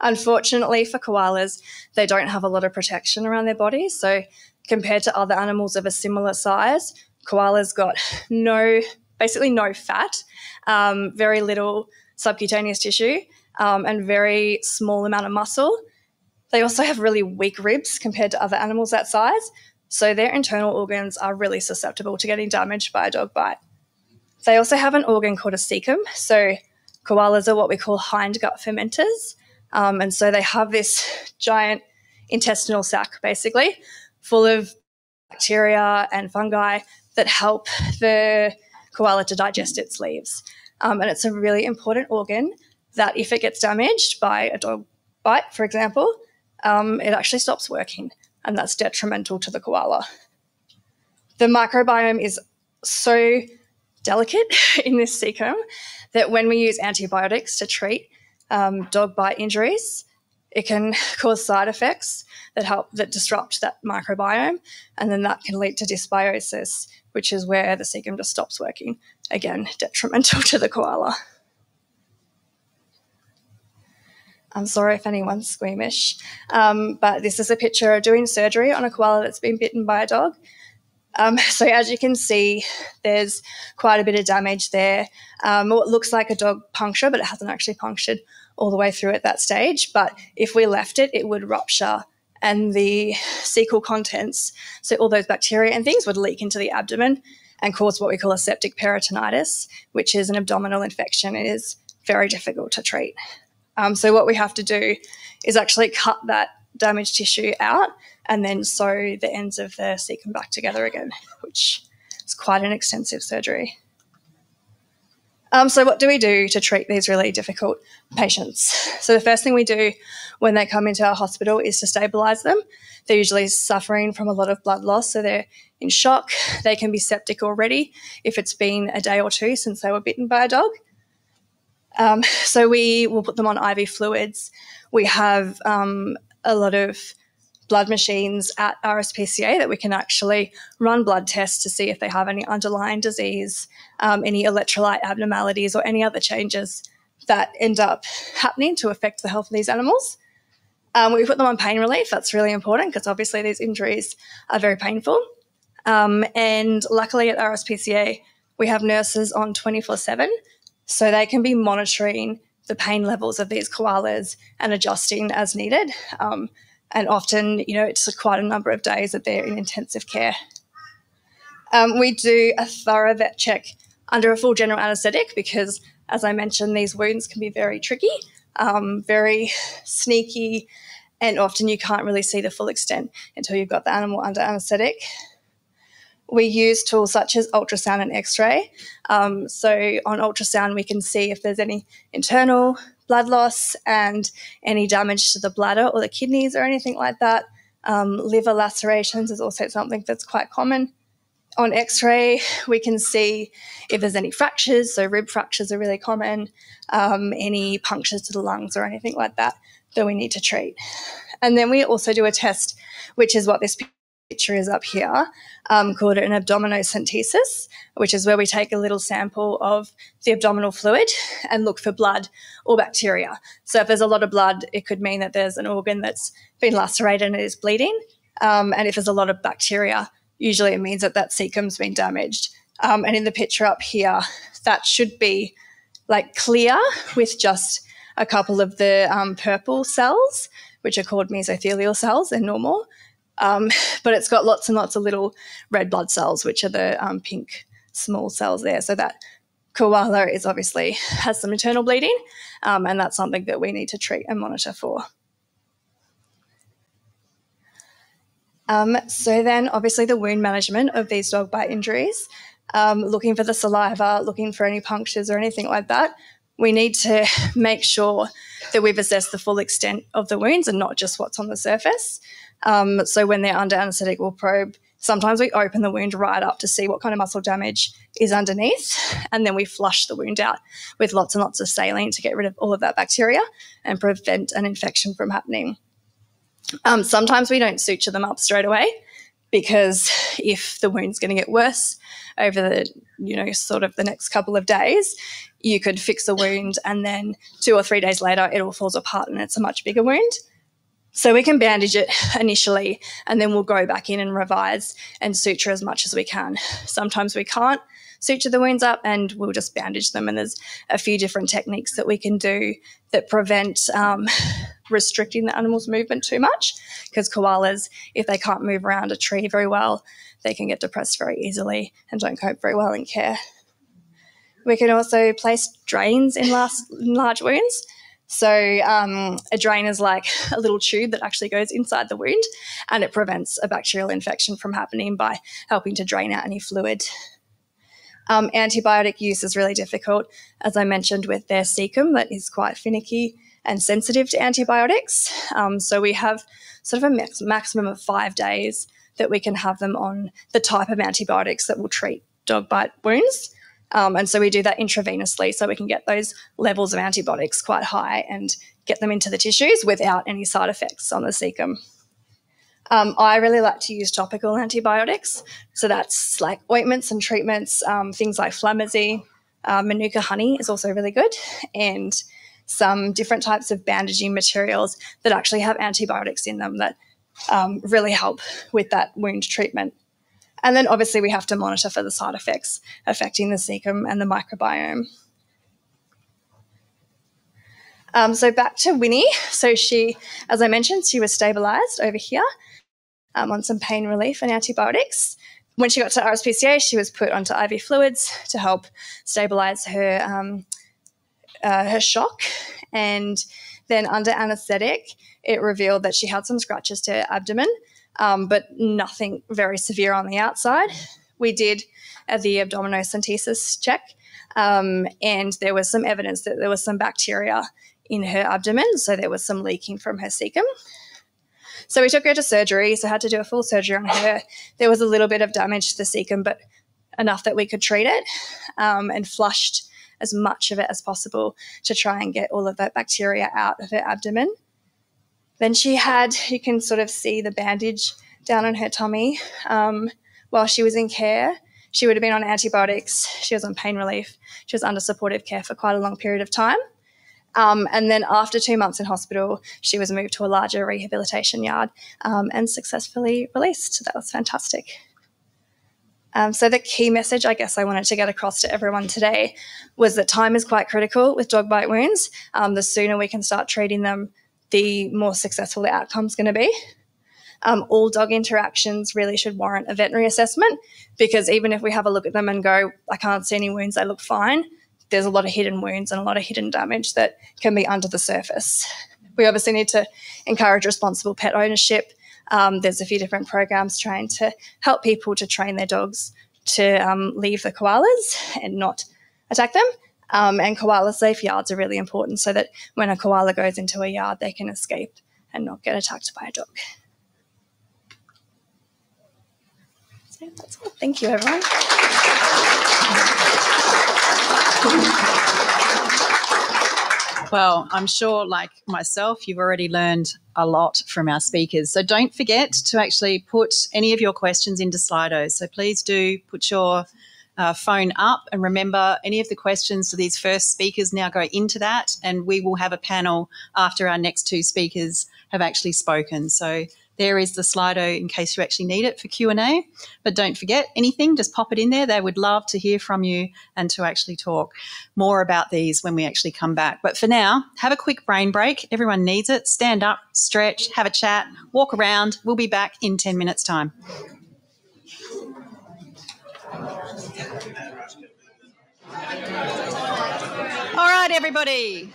Unfortunately for koalas, they don't have a lot of protection around their bodies. So, compared to other animals of a similar size, koalas got no, basically no fat, um, very little subcutaneous tissue, um, and very small amount of muscle. They also have really weak ribs compared to other animals that size. So, their internal organs are really susceptible to getting damaged by a dog bite. They also have an organ called a cecum. So, koalas are what we call hindgut fermenters. Um, and so they have this giant intestinal sac, basically, full of bacteria and fungi that help the koala to digest its leaves. Um, and it's a really important organ that, if it gets damaged by a dog bite, for example, um, it actually stops working, and that's detrimental to the koala. The microbiome is so delicate in this cecum that when we use antibiotics to treat um, dog bite injuries, it can cause side effects that help that disrupt that microbiome, and then that can lead to dysbiosis, which is where the cecum just stops working. Again, detrimental to the koala. I'm sorry if anyone's squeamish, um, but this is a picture of doing surgery on a koala that's been bitten by a dog. Um, so as you can see, there's quite a bit of damage there. Um, what looks like a dog puncture, but it hasn't actually punctured all the way through at that stage. But if we left it, it would rupture and the cecal contents, so all those bacteria and things would leak into the abdomen and cause what we call a septic peritonitis, which is an abdominal infection. It is very difficult to treat. Um, so what we have to do is actually cut that damaged tissue out and then sew the ends of the cecum back together again, which is quite an extensive surgery. Um, so, what do we do to treat these really difficult patients? So, the first thing we do when they come into our hospital is to stabilise them. They're usually suffering from a lot of blood loss, so they're in shock. They can be septic already if it's been a day or two since they were bitten by a dog. Um, so, we will put them on IV fluids. We have um, a lot of blood machines at RSPCA that we can actually run blood tests to see if they have any underlying disease, um, any electrolyte abnormalities, or any other changes that end up happening to affect the health of these animals. Um, we put them on pain relief. That's really important because obviously these injuries are very painful. Um, and luckily at RSPCA, we have nurses on 24 7. So they can be monitoring the pain levels of these koalas and adjusting as needed. Um, and often, you know, it's quite a number of days that they're in intensive care. Um, we do a thorough vet check under a full general anaesthetic because, as I mentioned, these wounds can be very tricky, um, very sneaky, and often you can't really see the full extent until you've got the animal under anaesthetic. We use tools such as ultrasound and x ray. Um, so, on ultrasound, we can see if there's any internal blood loss and any damage to the bladder or the kidneys or anything like that. Um, liver lacerations is also something that's quite common. On x ray, we can see if there's any fractures, so rib fractures are really common, um, any punctures to the lungs or anything like that that we need to treat. And then we also do a test, which is what this picture is up here, um, called an abdominocentesis, which is where we take a little sample of the abdominal fluid and look for blood or bacteria. So if there's a lot of blood, it could mean that there's an organ that's been lacerated and is bleeding. Um, and if there's a lot of bacteria, usually it means that that cecum's been damaged. Um, and in the picture up here, that should be like clear with just a couple of the um, purple cells, which are called mesothelial cells. They're normal. Um, but it's got lots and lots of little red blood cells, which are the um, pink small cells there. So that koala is obviously has some internal bleeding, um, and that's something that we need to treat and monitor for. Um, so then, obviously, the wound management of these dog bite injuries, um, looking for the saliva, looking for any punctures or anything like that. We need to make sure that we've assessed the full extent of the wounds and not just what's on the surface. Um, so when they're under anaesthetic, we'll probe. Sometimes we open the wound right up to see what kind of muscle damage is underneath, and then we flush the wound out with lots and lots of saline to get rid of all of that bacteria and prevent an infection from happening. Um, sometimes we don't suture them up straight away because if the wound's going to get worse over the you know sort of the next couple of days you could fix the wound and then two or three days later it all falls apart and it's a much bigger wound so we can bandage it initially and then we'll go back in and revise and suture as much as we can. Sometimes we can't suture the wounds up and we'll just bandage them. And there's a few different techniques that we can do that prevent um, restricting the animal's movement too much because koalas, if they can't move around a tree very well, they can get depressed very easily and don't cope very well in care. We can also place drains in, last, in large wounds. So um, a drain is like a little tube that actually goes inside the wound and it prevents a bacterial infection from happening by helping to drain out any fluid. Um, antibiotic use is really difficult, as I mentioned, with their cecum that is quite finicky and sensitive to antibiotics. Um, so we have sort of a max- maximum of five days that we can have them on the type of antibiotics that will treat dog bite wounds. Um, and so we do that intravenously so we can get those levels of antibiotics quite high and get them into the tissues without any side effects on the cecum. Um, I really like to use topical antibiotics. So that's like ointments and treatments, um, things like Flamazine, uh, Manuka honey is also really good, and some different types of bandaging materials that actually have antibiotics in them that um, really help with that wound treatment. And then obviously we have to monitor for the side effects affecting the cecum and the microbiome. Um, so back to Winnie. So she, as I mentioned, she was stabilized over here um, on some pain relief and antibiotics. When she got to RSPCA, she was put onto IV fluids to help stabilize her um, uh, her shock, and then under anaesthetic, it revealed that she had some scratches to her abdomen, um, but nothing very severe on the outside. We did uh, the abdominocentesis check, um, and there was some evidence that there was some bacteria in her abdomen, so there was some leaking from her cecum. So we took her to surgery, so had to do a full surgery on her. There was a little bit of damage to the cecum, but enough that we could treat it um, and flushed as much of it as possible to try and get all of that bacteria out of her abdomen. Then she had, you can sort of see the bandage down on her tummy um, while she was in care. She would have been on antibiotics, she was on pain relief, she was under supportive care for quite a long period of time. Um, and then after two months in hospital, she was moved to a larger rehabilitation yard um, and successfully released. That was fantastic. Um, so, the key message I guess I wanted to get across to everyone today was that time is quite critical with dog bite wounds. Um, the sooner we can start treating them, the more successful the outcome is going to be. Um, all dog interactions really should warrant a veterinary assessment because even if we have a look at them and go, I can't see any wounds, they look fine, there's a lot of hidden wounds and a lot of hidden damage that can be under the surface. We obviously need to encourage responsible pet ownership. Um, there's a few different programs trying to help people to train their dogs to um, leave the koalas and not attack them. Um, and koala safe yards are really important so that when a koala goes into a yard, they can escape and not get attacked by a dog. So that's all. Thank you, everyone. Well, I'm sure, like myself, you've already learned a lot from our speakers. So don't forget to actually put any of your questions into Slido. So please do put your uh, phone up and remember any of the questions to these first speakers now go into that, and we will have a panel after our next two speakers have actually spoken. So there is the Slido in case you actually need it for Q&A. But don't forget anything, just pop it in there. They would love to hear from you and to actually talk more about these when we actually come back. But for now, have a quick brain break. Everyone needs it. Stand up, stretch, have a chat, walk around. We'll be back in 10 minutes time. All right, everybody.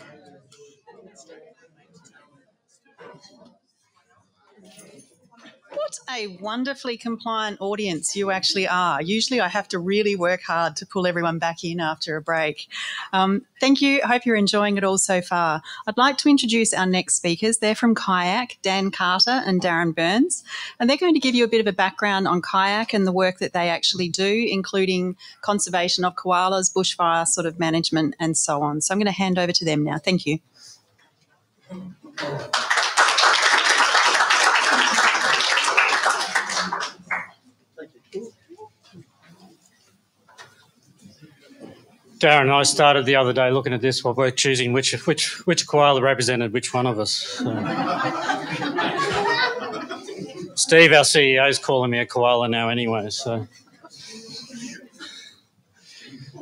What a wonderfully compliant audience you actually are. Usually, I have to really work hard to pull everyone back in after a break. Um, thank you. I hope you're enjoying it all so far. I'd like to introduce our next speakers. They're from QYAC, Dan Carter and Darren Burns, and they're going to give you a bit of a background on QYAC and the work that they actually do, including conservation of koalas, bushfire sort of management, and so on. So I'm going to hand over to them now. Thank you. Darren I started the other day looking at this while we're choosing which which which koala represented which one of us. So. Steve, our CEO, is calling me a koala now anyway. So,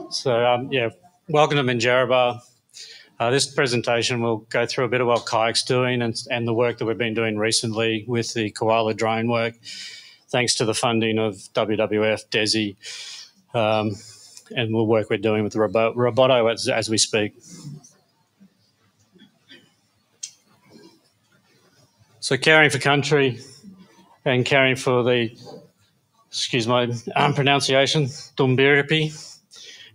so um, yeah, welcome to Minjerribah. Uh, this presentation will go through a bit of what QYAC's doing and, and the work that we've been doing recently with the koala drone work, thanks to the funding of WWF, DESI, um, and the work we're doing with the Robo- Roboto as, as we speak. So caring for country and caring for the, excuse my um, pronunciation, Dumbiripi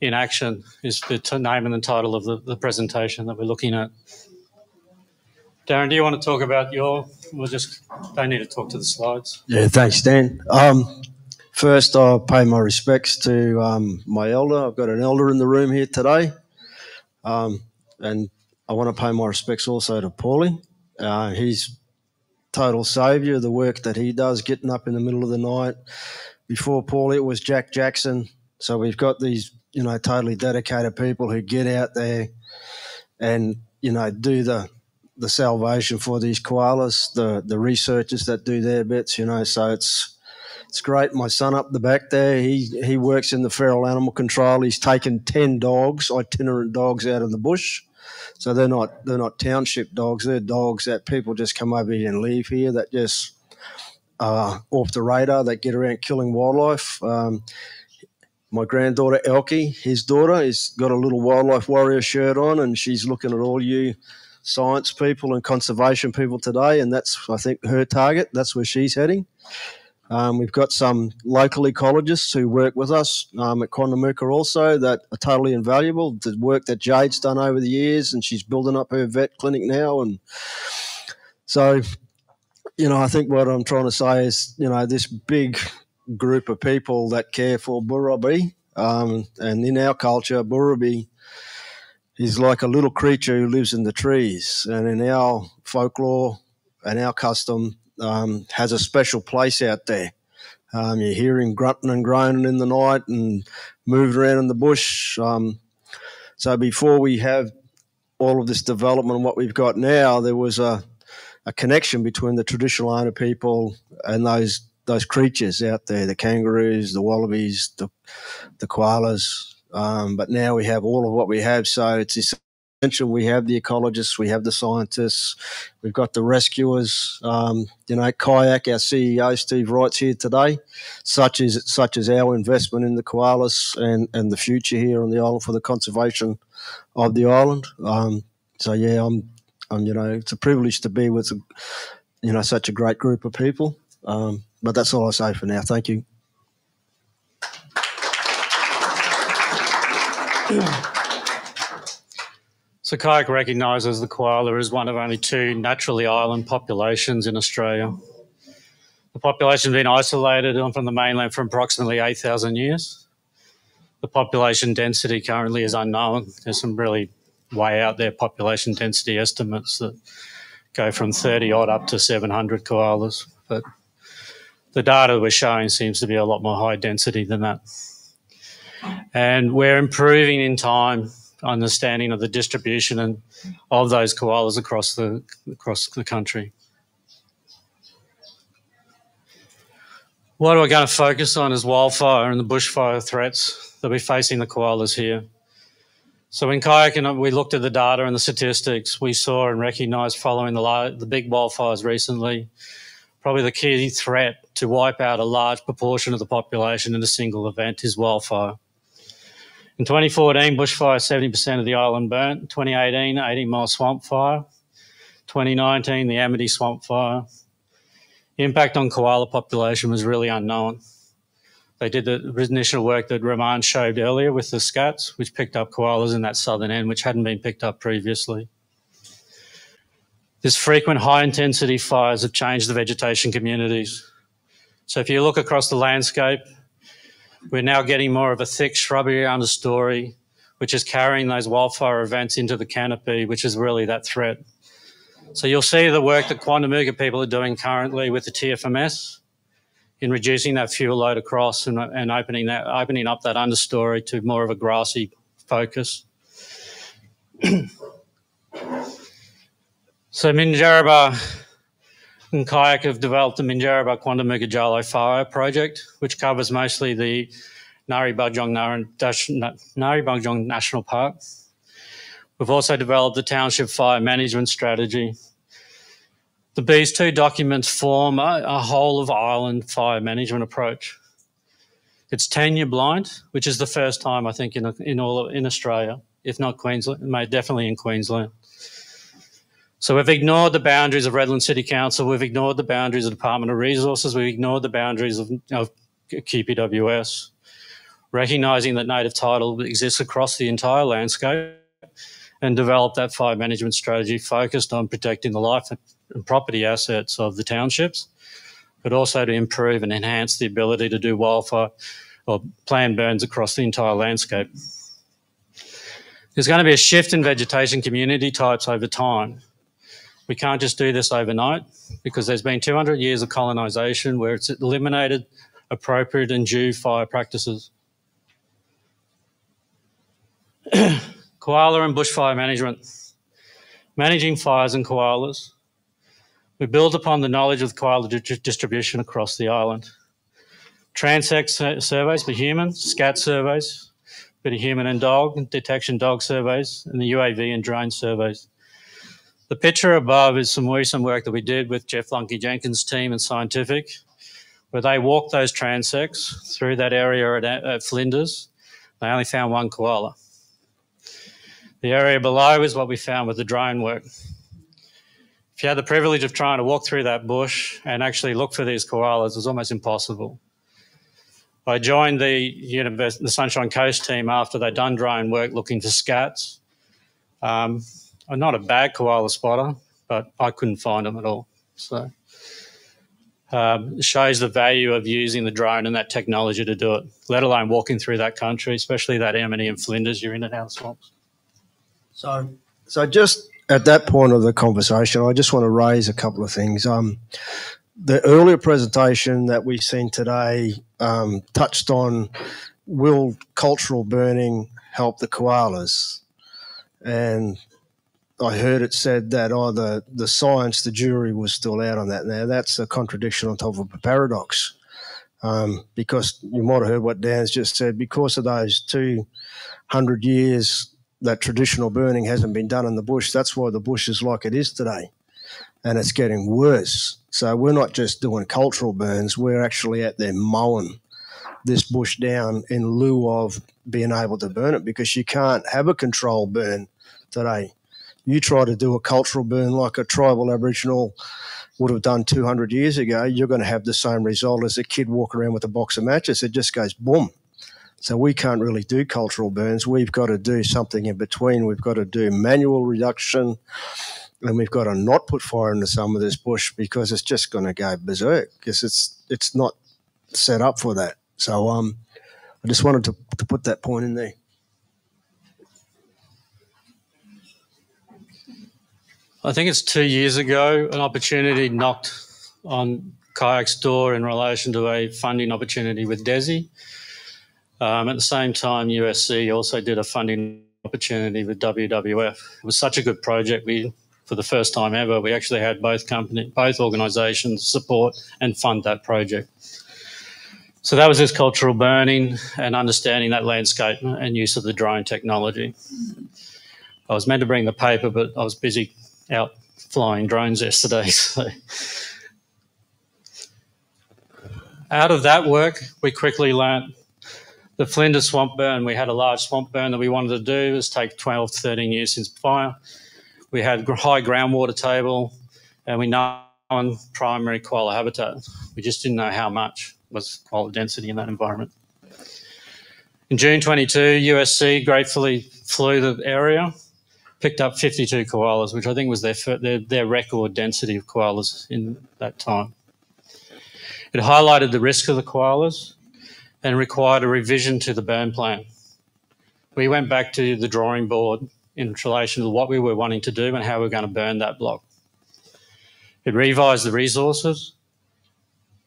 in action is the t- name and the title of the, the presentation that we're looking at. Darren, do you want to talk about your? We'll just don't need to talk to the slides. Yeah, thanks, Dan. Um, first, I'll pay my respects to um, my elder. I've got an elder in the room here today, um, and I want to pay my respects also to Paulie. Uh, he's total saviour, the work that he does, getting up in the middle of the night. Before Paulie, it was Jack Jackson. So we've got these, you know, totally dedicated people who get out there and, you know, do the the salvation for these koalas, the the researchers that do their bits, you know. So it's it's great. My son up the back there, he he works in the feral animal control. He's taken ten dogs, itinerant dogs, out of the bush. So they're not they're not township dogs. They're dogs that people just come over here and leave here that just uh, off the radar that get around killing wildlife. Um, my granddaughter Elkie, his daughter, has got a little wildlife warrior shirt on, and she's looking at all you science people and conservation people today, and that's I think her target. That's where she's heading. Um, we've got some local ecologists who work with us um, at Quandamooka also that are totally invaluable. The work that Jade's done over the years, and she's building up her vet clinic now, and so you know I think what I'm trying to say is you know this big group of people that care for Burrabi, um, and in our culture, Burrabi is like a little creature who lives in the trees. And in our folklore and our custom, um, has a special place out there. Um, you hear him grunting and groaning in the night and moving around in the bush. Um, so before we have all of this development and what we've got now, there was a, a connection between the traditional owner people and those those creatures out there, the kangaroos, the wallabies, the the koalas, um, but now we have all of what we have. So it's essential. We have the ecologists, we have the scientists, we've got the rescuers. Um, you know, QYAC. Our CEO Steve Wright's here today. Such as such as our investment in the koalas and and the future here on the island for the conservation of the island. Um, so yeah, I'm, I'm. You know, it's a privilege to be with, you know, such a great group of people. Um, but that's all I say for now. Thank you. So QYAC recognises the koala as one of only two naturally island populations in Australia. The population has been isolated from the mainland for approximately 8,000 years. The population density currently is unknown. There's some really way out there population density estimates that go from 30 odd up to 700 koalas. But the data we're showing seems to be a lot more high density than that. And we're improving in time understanding of the distribution and of those koalas across the across the country. What we're going to focus on is wildfire and the bushfire threats that we're facing the koalas here. So in kayaking, we looked at the data and the statistics. We saw and recognised following the, the big wildfires recently, probably the key threat to wipe out a large proportion of the population in a single event is wildfire. In 2014, bushfire, 70% of the island burnt. 2018, 18 Mile Swamp Fire. 2019, the Amity Swamp Fire. The impact on koala population was really unknown. They did the initial work that Romane showed earlier with the scats, which picked up koalas in that southern end, which hadn't been picked up previously. This frequent high intensity fires have changed the vegetation communities. So if you look across the landscape, we're now getting more of a thick shrubbery understory, which is carrying those wildfire events into the canopy, which is really that threat. So you'll see the work that Quandamooka people are doing currently with the TFMS in reducing that fuel load across and, and opening that opening up that understory to more of a grassy focus. so Minjerribah and QYAC have developed the Minjerribah Quandamooka Jalo Fire project, which covers mostly the Naree Budjong National Park. We've also developed the Township Fire Management Strategy. The, these two documents form a, a whole of island fire management approach. It's tenure blind, which is the first time I think in, in all in Australia, if not Queensland, definitely in Queensland. So we've ignored the boundaries of Redland City Council, we've ignored the boundaries of the Department of Resources, we've ignored the boundaries of, of QPWS, recognising that native title exists across the entire landscape and develop that fire management strategy focused on protecting the life and property assets of the townships, but also to improve and enhance the ability to do wildfire or plan burns across the entire landscape. There's going to be a shift in vegetation community types over time. We can't just do this overnight because there's been 200 years of colonisation where it's eliminated appropriate and due fire practices. Koala and bushfire management. Managing fires and koalas. We build upon the knowledge of koala distribution across the island. Transect surveys for humans, scat surveys, bit of human and dog, detection dog surveys, and the UAV and drone surveys. The picture above is some recent work that we did with Jeff Lunky Jenkins' team and Scientific, where they walked those transects through that area at, at Flinders. They only found one koala. The area below is what we found with the drone work. If you had the privilege of trying to walk through that bush and actually look for these koalas, it was almost impossible. I joined the, the Sunshine Coast team after they'd done drone work looking for scats. Um, I'm not a bad koala spotter, but I couldn't find them at all. So um, it shows the value of using the drone and that technology to do it, let alone walking through that country, especially that Amity and Flinders, you're in and out of swamps. So, so just at that point of the conversation, I just want to raise a couple of things. Um, the earlier presentation that we've seen today um, touched on will cultural burning help the koalas? And I heard it said that oh the, the science, the jury was still out on that. Now that's a contradiction on top of a paradox. Um, because you might have heard what Dan's just said, because of those 200 years that traditional burning hasn't been done in the bush, that's why the bush is like it is today. And it's getting worse. So we're not just doing cultural burns, we're actually out there mowing this bush down in lieu of being able to burn it because you can't have a control burn today. You try to do a cultural burn like a tribal Aboriginal would have done 200 years ago, you're going to have the same result as a kid walking around with a box of matches. It just goes boom. So we can't really do cultural burns. We've got to do something in between. We've got to do manual reduction and we've got to not put fire into some of this bush because it's just going to go berserk because it's it's not set up for that. So um, I just wanted to, to put that point in there. I think it's two years ago, an opportunity knocked on QYAC's door in relation to a funding opportunity with DESI. Um, at the same time, USC also did a funding opportunity with WWF. It was such a good project. We for the first time ever, we actually had both company, both organisations support and fund that project. So that was this cultural burning and understanding that landscape and use of the drone technology. I was meant to bring the paper, but I was busy out flying drones yesterday. So. Out of that work, we quickly learnt the Flinders swamp burn. We had a large swamp burn that we wanted to do. It was take 12, to 13 years since fire. We had high groundwater table, and we know on primary koala habitat. We just didn't know how much was koala density in that environment. In June 22, USC gratefully flew the area, picked up 52 koalas, which I think was their, their, their record density of koalas in that time. It highlighted the risk of the koalas and required a revision to the burn plan. We went back to the drawing board in relation to what we were wanting to do and how we are going to burn that block. It revised the resources,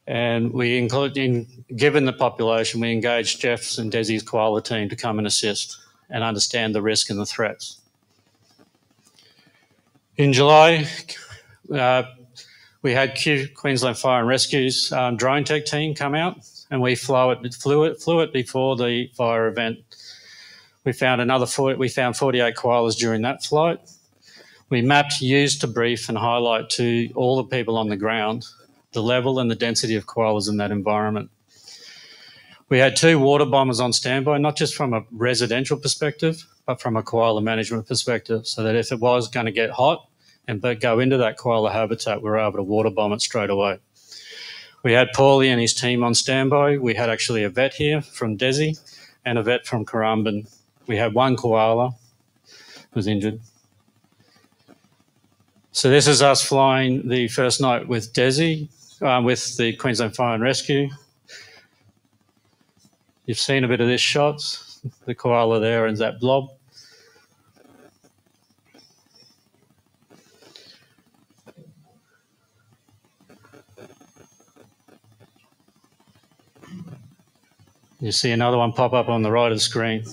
and we included, in, given the population, we engaged Jeff's and DESI's koala team to come and assist and understand the risk and the threats. In July, uh, we had Q, Queensland Fire and Rescue's um, drone tech team come out, and we flew it, flew it, flew it before the fire event we found another 40, we found 48 koalas during that flight. We mapped, used to brief and highlight to all the people on the ground the level and the density of koalas in that environment. We had two water bombers on standby, not just from a residential perspective, but from a koala management perspective, so that if it was going to get hot and go into that koala habitat, we were able to water bomb it straight away. We had Paulie and his team on standby. We had actually a vet here from DESI and a vet from Currumbin we had one koala was injured. So this is us flying the first night with DESI, um, with the Queensland Fire and Rescue. You've seen a bit of this shot, the koala there and that blob. You see another one pop up on the right of the screen.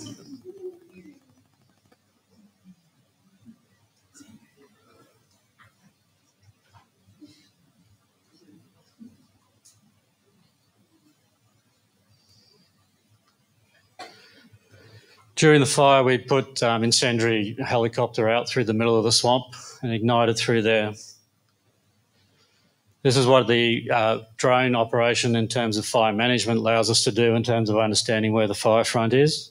During the fire, we put um, incendiary helicopter out through the middle of the swamp and ignited through there. This is what the uh, drone operation in terms of fire management allows us to do in terms of understanding where the fire front is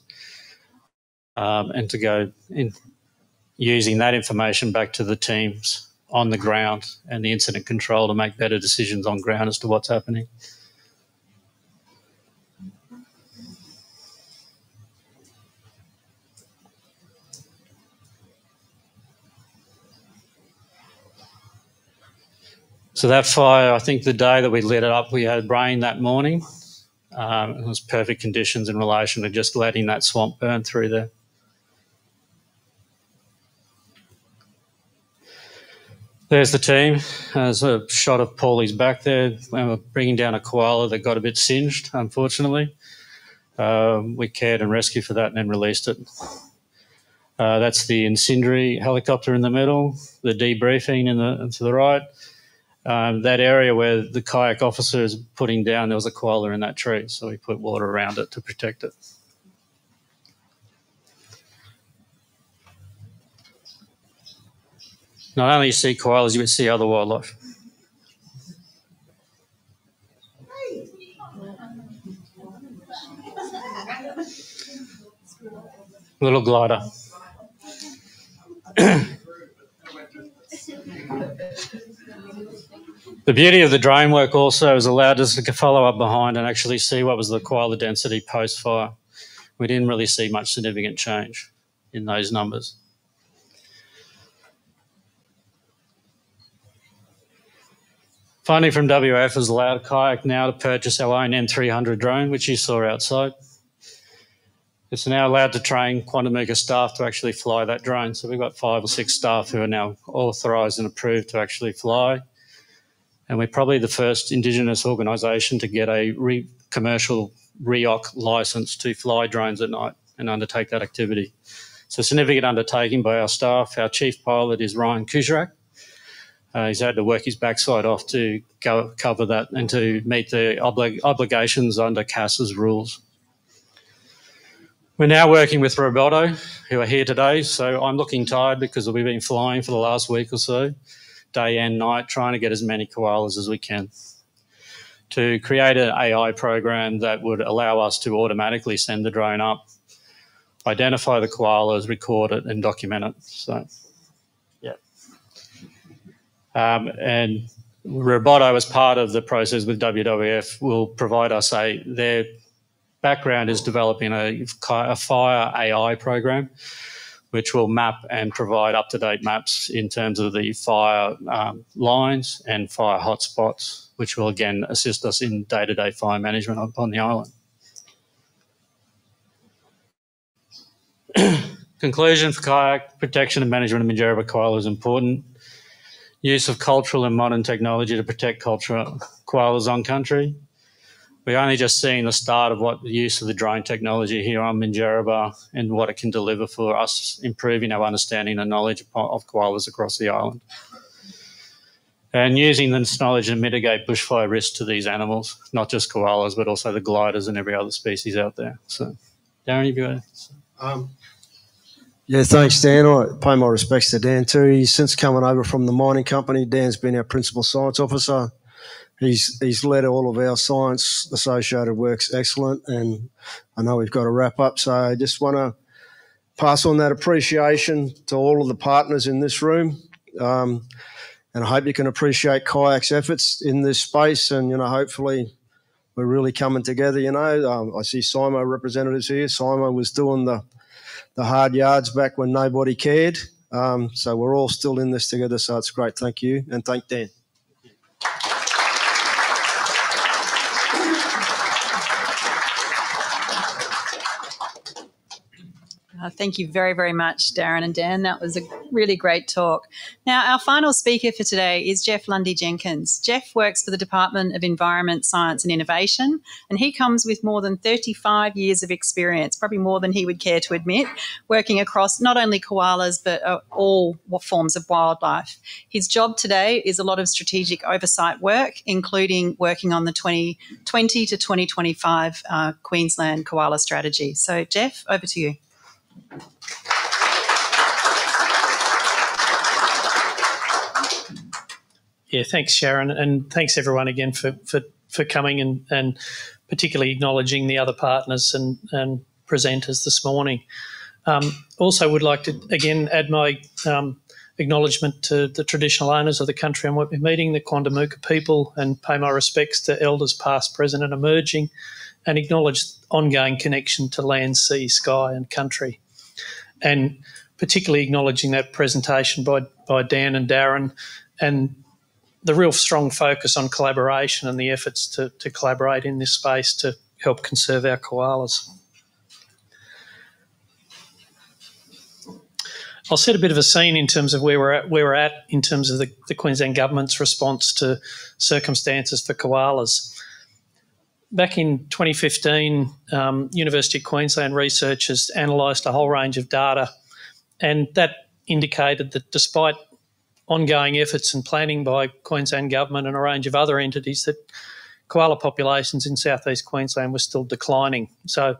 um, and to go in using that information back to the teams on the ground and the incident control to make better decisions on ground as to what's happening. So that fire, I think the day that we lit it up, we had rain that morning. Um, it was perfect conditions in relation to just letting that swamp burn through there. There's the team. There's a shot of Paulie's back there. We were bringing down a koala that got a bit singed, unfortunately. Um, we cared and rescued for that and then released it. Uh, that's the incendiary helicopter in the middle, the debriefing in the to the right um, that area where the QYAC officer is putting down, there was a koala in that tree, so we put water around it to protect it. Not only you see koalas, you would see other wildlife. Little glider. The beauty of the drone work also has allowed us to follow up behind and actually see what was the koala density post fire. We didn't really see much significant change in those numbers. Funding from WF has allowed QYAC now to purchase our own M300 drone, which you saw outside. It's now allowed to train Quandamooka staff to actually fly that drone. So we've got five or six staff who are now authorised and approved to actually fly and we're probably the first Indigenous organisation to get a re- commercial REOC license to fly drones at night and undertake that activity. A significant undertaking by our staff. Our chief pilot is Ryan Kujarak. Uh, he's had to work his backside off to go, cover that and to meet the oblig- obligations under CASA's rules. We're now working with Robotto, who are here today. So I'm looking tired because we've been flying for the last week or so day and night trying to get as many koalas as we can. To create an AI program that would allow us to automatically send the drone up, identify the koalas, record it, and document it. So, yeah. Um, and Robotto, as part of the process with WWF, will provide us a their background is developing a, a fire AI program which will map and provide up to date maps in terms of the fire um, lines and fire hotspots, which will again assist us in day to day fire management upon the island. Conclusion for QYAC protection and management of Minjerribah koala is important. Use of cultural and modern technology to protect cultural koalas on country we're only just seeing the start of what the use of the drone technology here on Minjerribah and what it can deliver for us, improving our understanding and knowledge of koalas across the island. And using this knowledge to mitigate bushfire risk to these animals, not just koalas, but also the gliders and every other species out there. So, Darren, have you got um, yeah, thanks, Dan. I pay my respects to Dan too. He's since coming over from the mining company. Dan's been our principal science officer he's he's led all of our science associated works excellent, and I know we've got to wrap up. So I just want to pass on that appreciation to all of the partners in this room. Um, and I hope you can appreciate QYAC's efforts in this space. And, you know, hopefully we're really coming together. You know, um, I see Simo representatives here. Simo was doing the, the hard yards back when nobody cared. Um, so we're all still in this together. So it's great. Thank you. And thank Dan. Uh, Thank you very, very much, Darren and Dan. That was a really great talk. Now, our final speaker for today is Geoff Lundie-Jenkins. Jeff works for the Department of Environment, Science and Innovation, and he comes with more than 35 years of experience, probably more than he would care to admit, working across not only koalas but uh, all forms of wildlife. His job today is a lot of strategic oversight work, including working on the 2020 to 2025 uh, Queensland koala strategy. So, Jeff, over to you. Yeah, thanks, Sharon, and thanks everyone again for for, for coming and, and particularly acknowledging the other partners and, and presenters this morning. Um, also, would like to again add my um, acknowledgement to the traditional owners of the country what we're meeting, the Quandamooka people, and pay my respects to elders past, present, and emerging, and acknowledge ongoing connection to land, sea, sky, and country. And particularly acknowledging that presentation by, by Dan and Darren and the real strong focus on collaboration and the efforts to, to collaborate in this space to help conserve our koalas. I'll set a bit of a scene in terms of where we're at, where we're at in terms of the, the Queensland government's response to circumstances for koalas. Back in 2015, um, University of Queensland researchers analysed a whole range of data, and that indicated that despite ongoing efforts and planning by Queensland government and a range of other entities, that koala populations in southeast Queensland were still declining. So,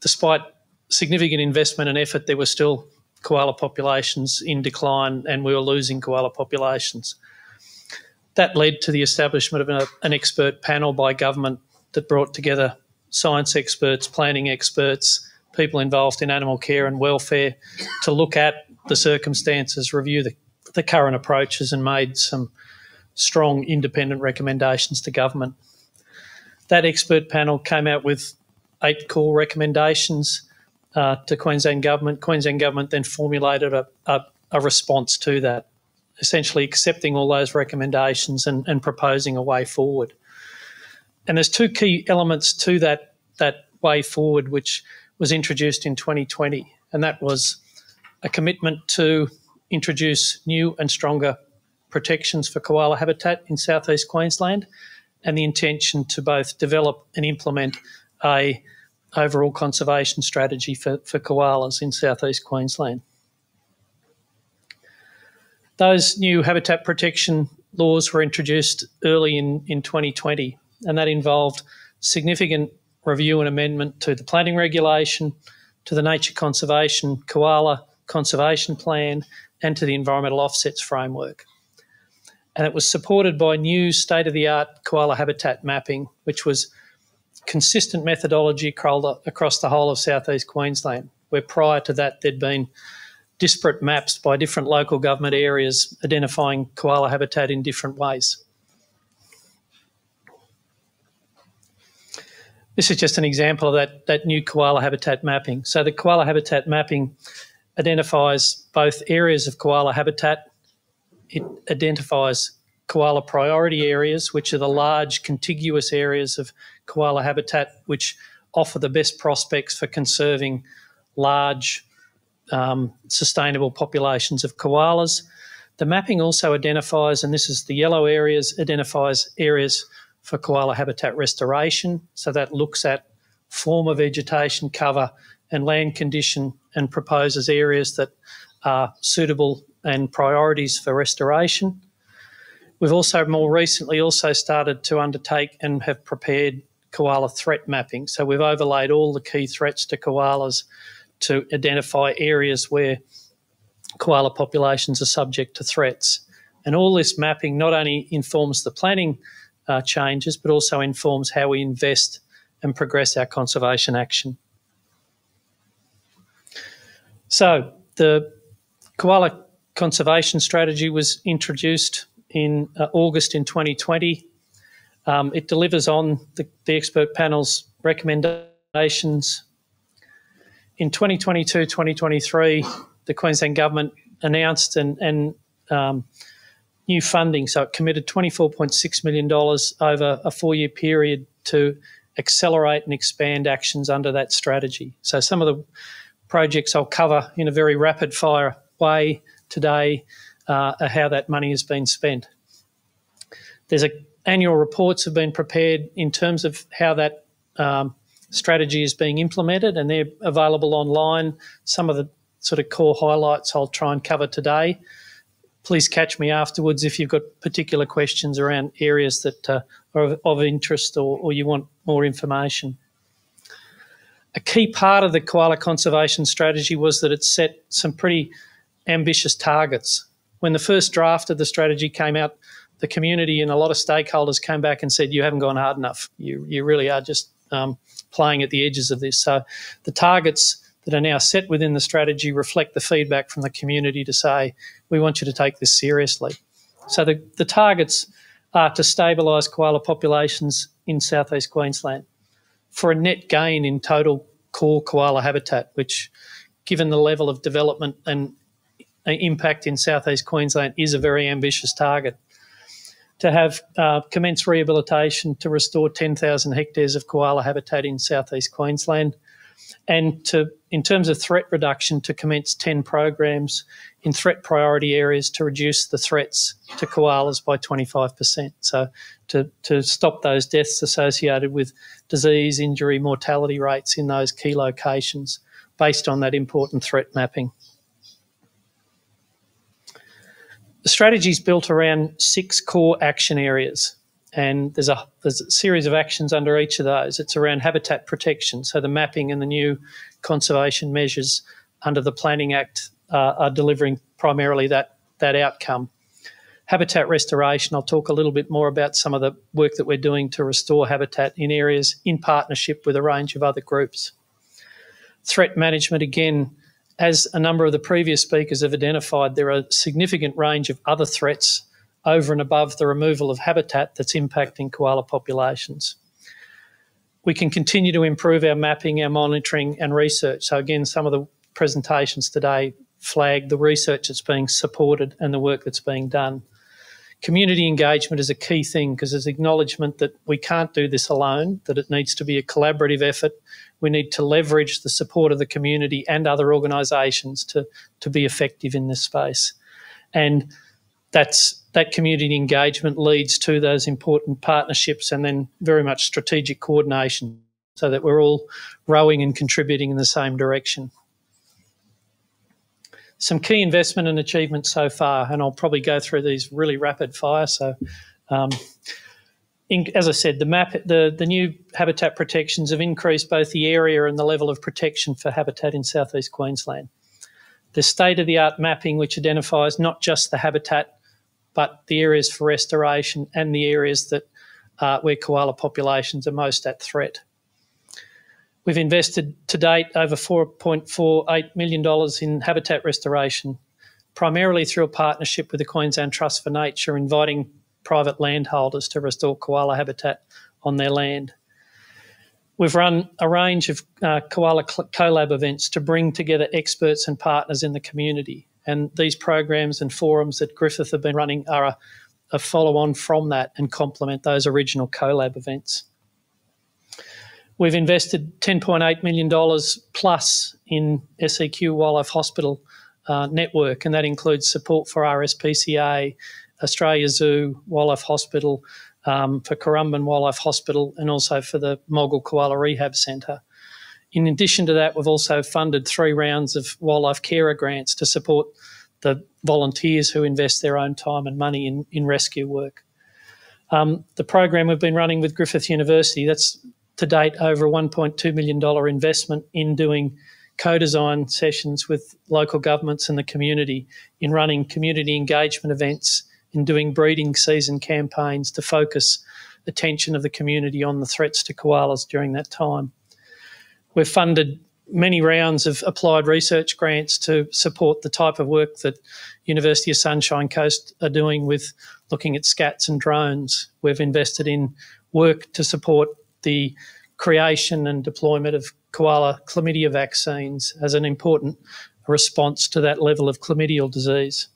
despite significant investment and effort, there were still koala populations in decline and we were losing koala populations. That led to the establishment of a, an expert panel by government that brought together science experts, planning experts, people involved in animal care and welfare to look at the circumstances, review the, the current approaches, and made some strong independent recommendations to government. That expert panel came out with eight core recommendations uh, to Queensland Government. Queensland Government then formulated a, a, a, response to that, essentially accepting all those recommendations and, and proposing a way forward. And there's two key elements to that, that way forward, which was introduced in 2020, and that was a commitment to introduce new and stronger protections for koala habitat in southeast Queensland, and the intention to both develop and implement a overall conservation strategy for, for koalas in southeast Queensland. Those new habitat protection laws were introduced early in, in 2020, and that involved significant review and amendment to the planning regulation, to the nature conservation koala conservation plan, and to the environmental offsets framework. And it was supported by new state of the art koala habitat mapping, which was consistent methodology across the whole of southeast Queensland, where prior to that there'd been disparate maps by different local government areas identifying koala habitat in different ways. This is just an example of that, that new koala habitat mapping. So the koala habitat mapping identifies both areas of koala habitat. It identifies koala priority areas, which are the large contiguous areas of koala habitat which offer the best prospects for conserving large, um, sustainable populations of koalas. The mapping also identifies, and this is the yellow areas, identifies areas for koala habitat restoration. So that looks at form of vegetation cover and land condition and proposes areas that are suitable and priorities for restoration. We've also more recently also started to undertake and have prepared koala threat mapping. So we've overlaid all the key threats to koalas to identify areas where koala populations are subject to threats. And all this mapping not only informs the planning uh, changes, but also informs how we invest and progress our conservation action. So the koala conservation strategy was introduced in uh, August in 2020. Um, it delivers on the, the, expert panel's recommendations. In 2022 2023, the Queensland Government announced and, and um, new funding. So it committed $24.6 million over a four year period to accelerate and expand actions under that strategy. So some of the projects I'll cover in a very rapid fire way today uh, how that money has been spent. There's a, annual reports have been prepared in terms of how that um, strategy is being implemented, and they're available online. Some of the sort of core highlights I'll try and cover today. Please catch me afterwards if you've got particular questions around areas that uh, are of, of interest or, or you want more information. A key part of the koala conservation strategy was that it set some pretty ambitious targets. When the first draft of the strategy came out, the community and a lot of stakeholders came back and said, "You haven't gone hard enough. You you really are just um, playing at the edges of this." So, the targets that are now set within the strategy reflect the feedback from the community to say, we want you to take this seriously. So the, the targets are to stabilise koala populations in southeast Queensland for a net gain in total core koala habitat, which, given the level of development and impact in southeast Queensland, is a very ambitious target. To have uh, commenced rehabilitation to restore 10,000 hectares of koala habitat in southeast Queensland – and to, in terms of threat reduction, to commence 10 programs in threat priority areas to reduce the threats to koalas by 25%. So, to, to stop those deaths associated with disease, injury, mortality rates in those key locations based on that important threat mapping. The strategy is built around six core action areas and there's a there's a series of actions under each of those. It's around habitat protection, so the mapping and the new conservation measures under the Planning Act uh, are delivering primarily that that outcome. Habitat restoration, I'll talk a little bit more about some of the work that we're doing to restore habitat in areas in partnership with a range of other groups. Threat management, again, as a number of the previous speakers have identified, there are a significant range of other threats over and above the removal of habitat that's impacting koala populations. We can continue to improve our mapping, our monitoring, and research. So, again, some of the presentations today flag the research that's being supported and the work that's being done. Community engagement is a key thing because there's acknowledgement that we can't do this alone, that it needs to be a collaborative effort. We need to leverage the support of the community and other organisations to, to be effective in this space. And that's that community engagement leads to those important partnerships and then very much strategic coordination so that we're all rowing and contributing in the same direction. Some key investment and achievements so far, and I'll probably go through these really rapid fire. So, um, in, as I said, the map, the, the new habitat protections have increased both the area and the level of protection for habitat in southeast Queensland. The state of the art mapping, which identifies not just the habitat but the areas for restoration and the areas that uh, where koala populations are most at threat. We've invested to date over $4.48 million in habitat restoration, primarily through a partnership with the Queensland Trust for Nature, inviting private landholders to restore koala habitat on their land. We've run a range of uh, koala collab events to bring together experts and partners in the community and these programs and forums that Griffith have been running are a, a follow on from that and complement those original collab events. We've invested $10.8 million plus in SEQ Wildlife Hospital uh, network, and that includes support for RSPCA, Australia Zoo, Wildlife Hospital, um, for Currumbin Wildlife Hospital, and also for the Moggill Koala Rehab Centre. In addition to that, we've also funded three rounds of wildlife carer grants to support the volunteers who invest their own time and money in, in rescue work. Um, the program we've been running with Griffith University, that's to date over a $1.2 million investment in doing co-design sessions with local governments and the community in running community engagement events, in doing breeding season campaigns to focus attention of the community on the threats to koalas during that time. We've funded many rounds of applied research grants to support the type of work that University of Sunshine Coast are doing with looking at scats and drones. We've invested in work to support the creation and deployment of koala chlamydia vaccines as an important response to that level of chlamydial disease.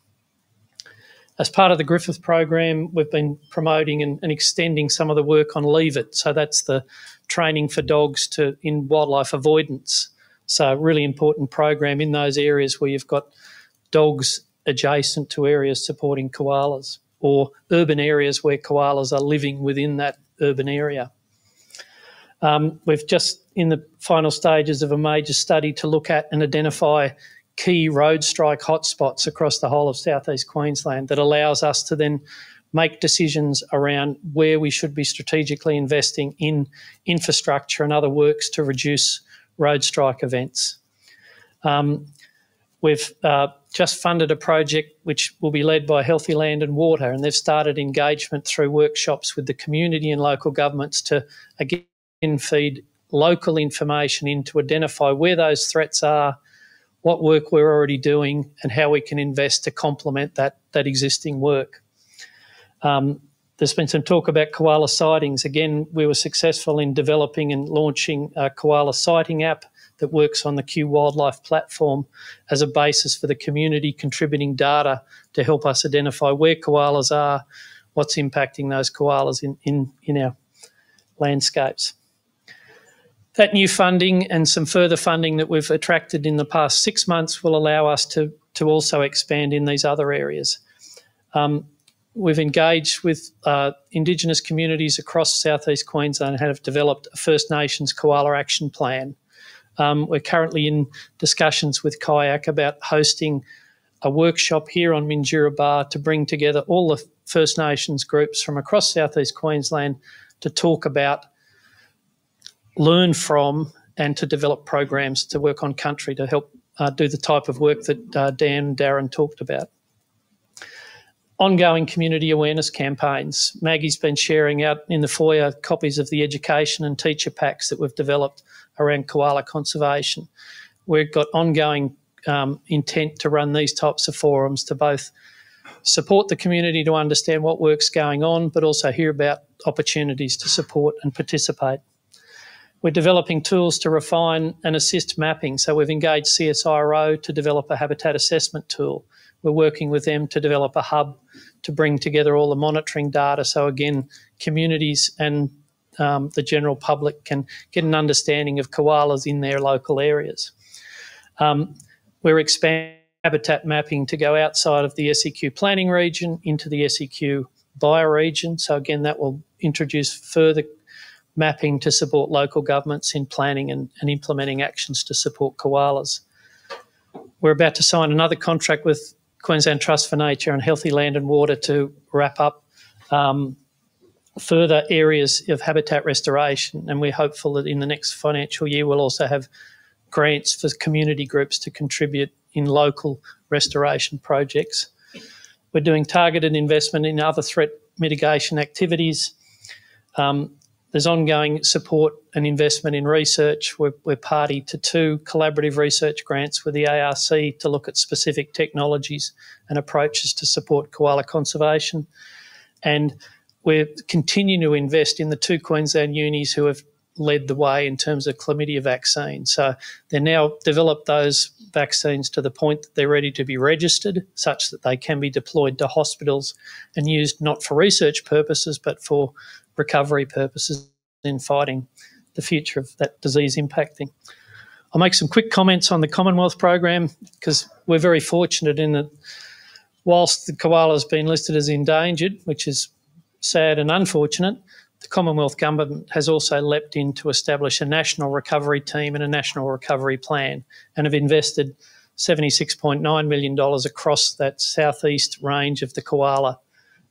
As part of the Griffith program, we've been promoting and, and extending some of the work on Leave It. So that's the training for dogs to in wildlife avoidance So, really important program in those areas where you've got dogs adjacent to areas supporting koalas or urban areas where koalas are living within that urban area. Um, we've just in the final stages of a major study to look at and identify key road strike hotspots across the whole of southeast Queensland that allows us to then make decisions around where we should be strategically investing in infrastructure and other works to reduce road strike events. Um, we've uh, just funded a project which will be led by Healthy Land and Water, and they've started engagement through workshops with the community and local governments to again feed local information in to identify where those threats are, what work we're already doing, and how we can invest to complement that, that existing work. Um, there's been some talk about koala sightings. Again, we were successful in developing and launching a koala sighting app that works on the Q Wildlife platform as a basis for the community contributing data to help us identify where koalas are, what's impacting those koalas in, in, in our landscapes. That new funding and some further funding that we've attracted in the past six months will allow us to, to also expand in these other areas. Um, we've engaged with uh, Indigenous communities across southeast Queensland and have developed a First Nations koala action plan. Um, we're currently in discussions with QYAC about hosting a workshop here on Minjerribah to bring together all the First Nations groups from across southeast Queensland to talk about learn from and to develop programs to work on country to help uh, do the type of work that uh, Dan Darren talked about. Ongoing community awareness campaigns. Maggie's been sharing out in the foyer copies of the education and teacher packs that we've developed around koala conservation. We've got ongoing um, intent to run these types of forums to both support the community to understand what work's going on, but also hear about opportunities to support and participate. We're developing tools to refine and assist mapping. So we've engaged CSIRO to develop a habitat assessment tool. We're working with them to develop a hub to bring together all the monitoring data. So again, communities and um, the general public can get an understanding of koalas in their local areas. Um, we're expanding habitat mapping to go outside of the SEQ planning region into the SEQ bioregion. So again, that will introduce further mapping to support local governments in planning and, and implementing actions to support koalas. We're about to sign another contract with Queensland Trust for Nature and Healthy Land and Water to wrap up um, further areas of habitat restoration. And we're hopeful that in the next financial year, we'll also have grants for community groups to contribute in local restoration projects. We're doing targeted investment in other threat mitigation activities. Um, there's ongoing support and investment in research. We're, we're, party to two collaborative research grants with the ARC to look at specific technologies and approaches to support koala conservation. And we're continuing to invest in the two Queensland unis who have led the way in terms of chlamydia vaccine. So they're now developed those vaccines to the point that they're ready to be registered such that they can be deployed to hospitals and used not for research purposes but for recovery purposes in fighting the future of that disease impacting. I'll make some quick comments on the Commonwealth program because we're very fortunate in that whilst the koala has been listed as endangered, which is sad and unfortunate, the Commonwealth Government has also leapt in to establish a national recovery team and a national recovery plan and have invested $76.9 million across that southeast range of the koala.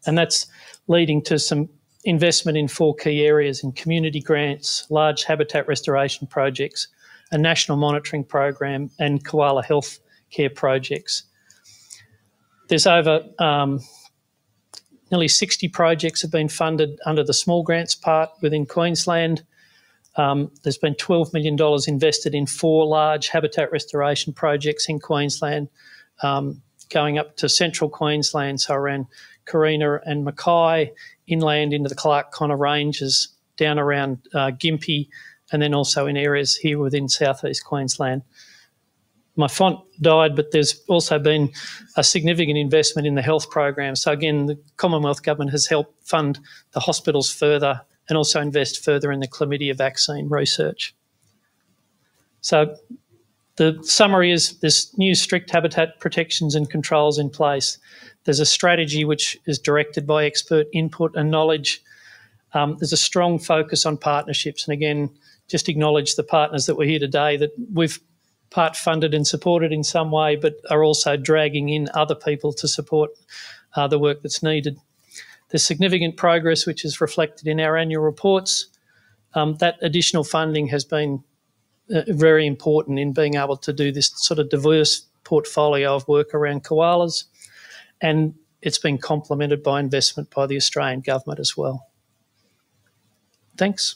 And that's leading to some investment in four key areas in community grants, large habitat restoration projects, a national monitoring program, and koala health care projects. There's over um, nearly 60 projects have been funded under the small grants part within Queensland. Um, there's been $12 million invested in four large habitat restoration projects in Queensland, um, going up to central Queensland, so around Sarina and Mackay, inland into the Clark Connor Ranges, down around uh, Gympie, and then also in areas here within southeast Queensland. My font died, but there's also been a significant investment in the health program. So, again, the Commonwealth Government has helped fund the hospitals further and also invest further in the chlamydia vaccine research. So, The summary is there's new strict habitat protections and controls in place. There's a strategy which is directed by expert input and knowledge. Um, there's a strong focus on partnerships. And again, just acknowledge the partners that were here today that we've part funded and supported in some way, but are also dragging in other people to support uh, the work that's needed. There's significant progress which is reflected in our annual reports. Um, that additional funding has been uh, very important in being able to do this sort of diverse portfolio of work around koalas. And it's been complemented by investment by the Australian government as well. Thanks.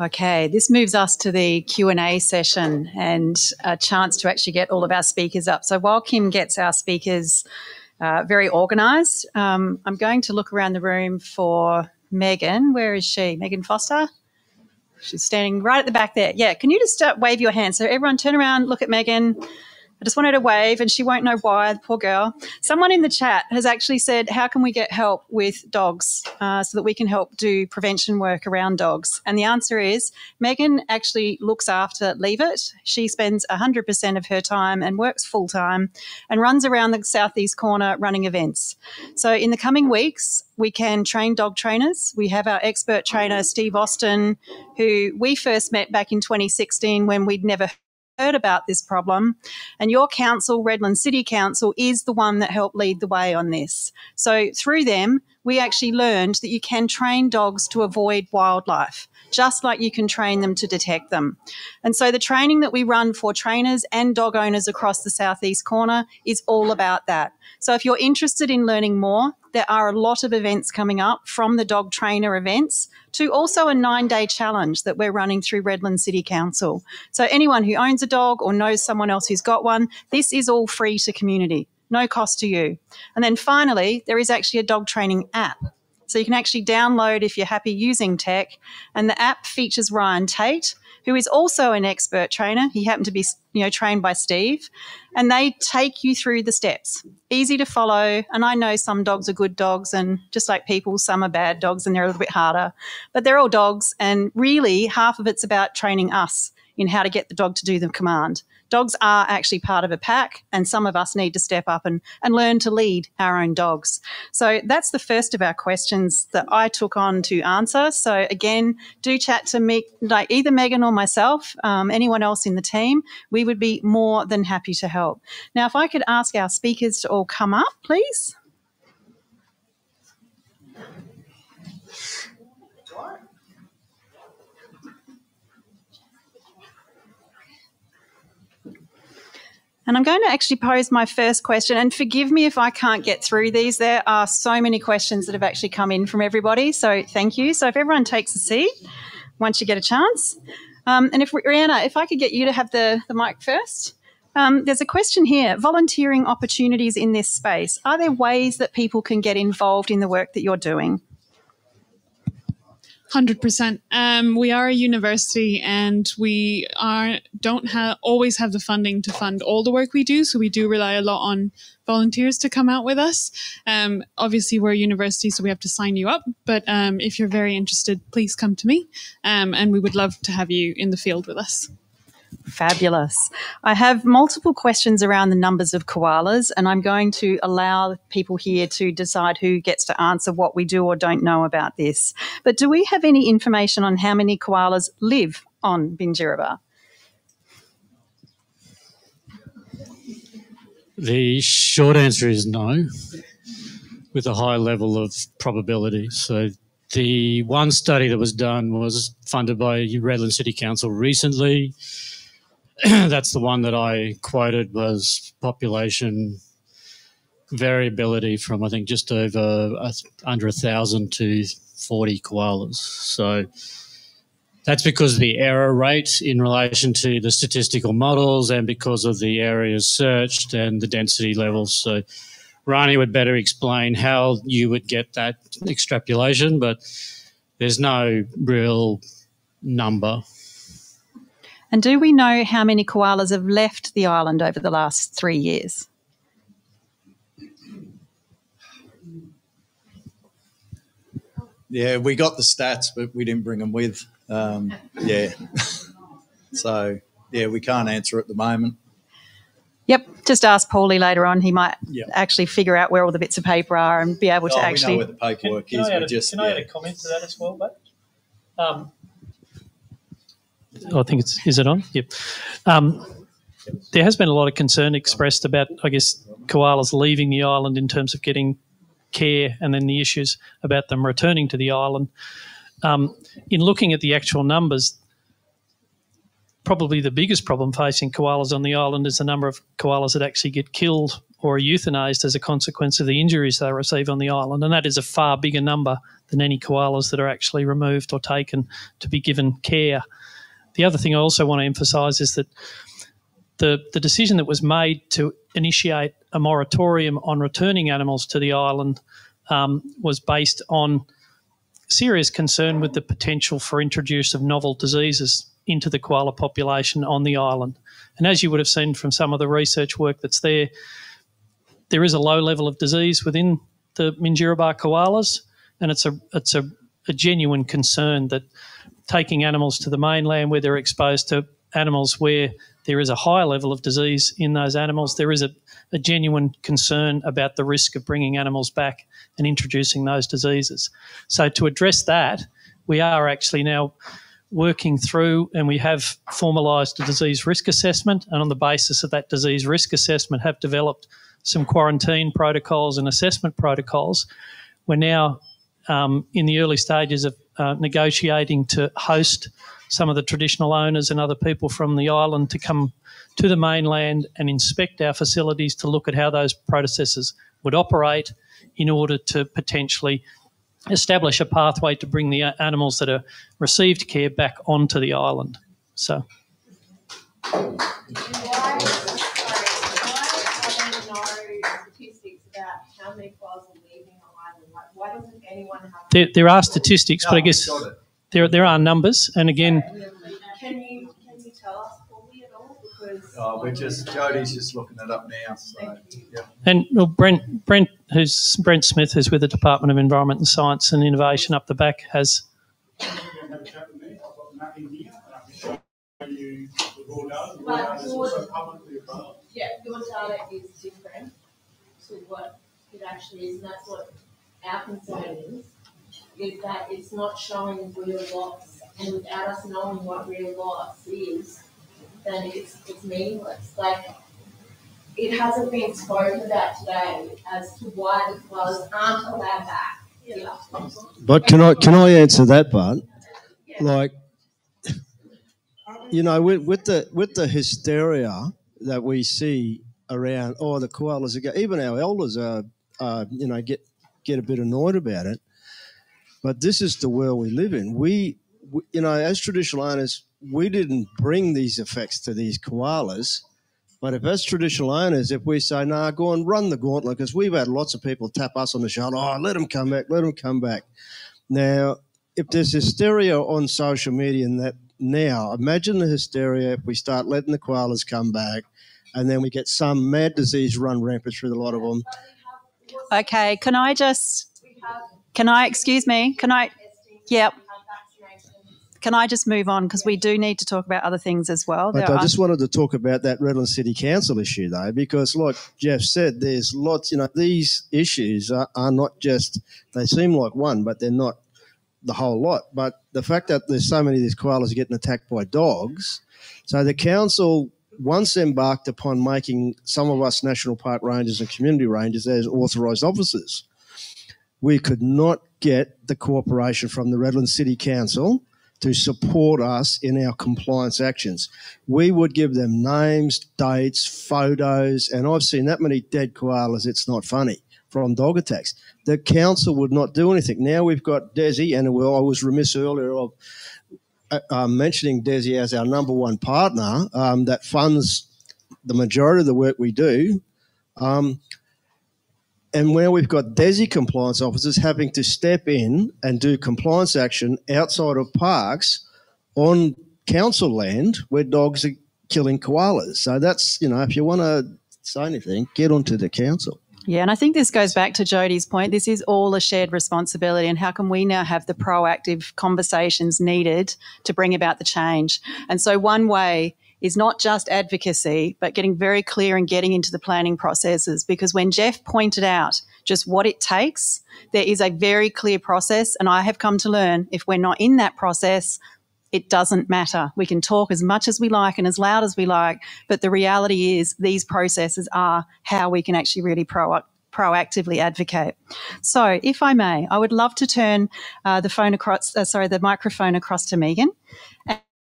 Okay, this moves us to the Q&A session and a chance to actually get all of our speakers up. So while Kim gets our speakers uh, very organised, um, I'm going to look around the room for Megan. Where is she? Megan Foster? She's standing right at the back there. Yeah, can you just uh, wave your hand? So everyone turn around, look at Megan. I just wanted to wave, and she won't know why, the poor girl. Someone in the chat has actually said, How can we get help with dogs uh, so that we can help do prevention work around dogs? And the answer is Megan actually looks after Leave It. She spends 100% of her time and works full time and runs around the southeast corner running events. So in the coming weeks, we can train dog trainers. We have our expert trainer, Steve Austin, who we first met back in 2016 when we'd never heard about this problem. And your council, Redland City Council, is the one that helped lead the way on this. So through them, we actually learned that you can train dogs to avoid wildlife, just like you can train them to detect them. And so the training that we run for trainers and dog owners across the southeast corner is all about that. So if you're interested in learning more, there are a lot of events coming up from the dog trainer events to also a nine day challenge that we're running through Redland City Council. So anyone who owns a dog or knows someone else who's got one, this is all free to community, no cost to you. And then finally, there is actually a dog training app. So you can actually download if you're happy using tech. And the app features Ryan Tate, who is also an expert trainer. He happened to be, you know, trained by Steve, and they take you through the steps. Easy to follow. And I know some dogs are good dogs, and just like people, some are bad dogs, and they're a little bit harder. But they're all dogs, and really half of it's about training us in how to get the dog to do the command dogs are actually part of a pack, and some of us need to step up and, and learn to lead our own dogs. So that's the first of our questions that I took on to answer. So again, do chat to me, like either Megan or myself, um, anyone else in the team. We would be more than happy to help. Now, if I could ask our speakers to all come up, please. And I'm going to actually pose my first question. And forgive me if I can't get through these. There are so many questions that have actually come in from everybody. So thank you. So if everyone takes a seat once you get a chance. Um, and if Rihanna, if I could get you to have the, the mic first. Um, there's a question here volunteering opportunities in this space. Are there ways that people can get involved in the work that you're doing? Hundred um, percent. We are a university, and we are don't always have the funding to fund all the work we do. So we do rely a lot on volunteers to come out with us. Um, obviously, we're a university, so we have to sign you up. But um, if you're very interested, please come to me, um, and we would love to have you in the field with us. Fabulous. I have multiple questions around the numbers of koalas, and I'm going to allow people here to decide who gets to answer what we do or don't know about this. But do we have any information on how many koalas live on Minjerribah? The short answer is no, with a high level of probability. So the one study that was done was funded by Redland City Council recently that's the one that I quoted was population variability from I think just over uh, under a thousand to 40 koalas. So that's because of the error rate in relation to the statistical models and because of the areas searched and the density levels. So Rani would better explain how you would get that extrapolation, but there's no real number and do we know how many koalas have left the island over the last three years? Yeah, we got the stats, but we didn't bring them with. Um, yeah. so, yeah, we can't answer at the moment. Yep, just ask Paulie later on. He might yep. actually figure out where all the bits of paper are and be able oh, to actually. know where the paperwork can, can is. Add, a, just, can yeah. I add a comment to that as well, mate? Um, I think it's is it on? Yep. Um, there has been a lot of concern expressed about, I guess, koalas leaving the island in terms of getting care, and then the issues about them returning to the island. Um, in looking at the actual numbers, probably the biggest problem facing koalas on the island is the number of koalas that actually get killed or are euthanized as a consequence of the injuries they receive on the island. And that is a far bigger number than any koalas that are actually removed or taken to be given care. The other thing I also want to emphasise is that the, the decision that was made to initiate a moratorium on returning animals to the island um, was based on serious concern with the potential for introduce of novel diseases into the koala population on the island. And as you would have seen from some of the research work that's there, there is a low level of disease within the Minjerribah koalas, and it's a it's a, a genuine concern that taking animals to the mainland where they're exposed to animals where there is a higher level of disease in those animals, there is a, a genuine concern about the risk of bringing animals back and introducing those diseases. So to address that, we are actually now working through and we have formalised a disease risk assessment and on the basis of that disease risk assessment have developed some quarantine protocols and assessment protocols. We're now um, in the early stages of uh, negotiating to host some of the traditional owners and other people from the island to come to the mainland and inspect our facilities to look at how those processes would operate in order to potentially establish a pathway to bring the animals that are received care back onto the island. So, how many koalas are leaving the island? Like, why doesn't anyone have? There, there are statistics, but I guess there, there are numbers. And again, Can you, can you tell us fully at all? Because. Oh, we're just, Jody's just looking it up now. So, yeah. And well, Brent, Brent, who's Brent Smith, is with the Department of Environment and Science and Innovation up the back, has. But your, yeah, your data is different to what it actually is, and that's what our concern is, is that it's not showing real loss, and without us knowing what real loss is, then it's, it's meaningless, like, it hasn't been spoken about today as to why the koalas aren't allowed back. Yeah. But can I can I answer that part? Like, you know, with, with the with the hysteria that we see around, oh, the koalas are go, even our elders are, are, you know, get get a bit annoyed about it. But this is the world we live in. We, we you know, as traditional owners, we didn't bring these effects to these koalas. But if as traditional owners, if we say, nah, go and run the gauntlet, because we've had lots of people tap us on the shoulder, oh, let them come back, let them come back. Now, if there's hysteria on social media and that now, imagine the hysteria if we start letting the koalas come back and then we get some mad disease run rampant through a lot of them. Okay, can I just, can I, excuse me, can I, yep. Can I just move on because we do need to talk about other things as well. But I just wanted to talk about that Redland City Council issue, though, because, like Jeff said, there's lots, you know, these issues are, are not just, they seem like one, but they're not the whole lot. But the fact that there's so many of these koalas getting attacked by dogs, so the council once embarked upon making some of us national park rangers and community rangers as authorised officers. We could not get the cooperation from the Redland City Council to support us in our compliance actions. We would give them names, dates, photos, and I've seen that many dead koalas, it's not funny, from dog attacks. The council would not do anything. Now we've got DESI, and I was remiss earlier of uh, uh, mentioning DESI as our number one partner um, that funds the majority of the work we do. Um, and where we've got DESI compliance officers having to step in and do compliance action outside of parks on council land where dogs are killing koalas. So that's, you know, if you want to say anything, get onto the council. Yeah, and I think this goes back to Jody's point. This is all a shared responsibility, and how can we now have the proactive conversations needed to bring about the change? And so, one way is not just advocacy, but getting very clear and getting into the planning processes. Because when Jeff pointed out just what it takes, there is a very clear process. And I have come to learn if we're not in that process, it doesn't matter. We can talk as much as we like and as loud as we like, but the reality is these processes are how we can actually really pro- proactively advocate. So, if I may, I would love to turn uh, the phone across, uh, sorry, the microphone across to Megan.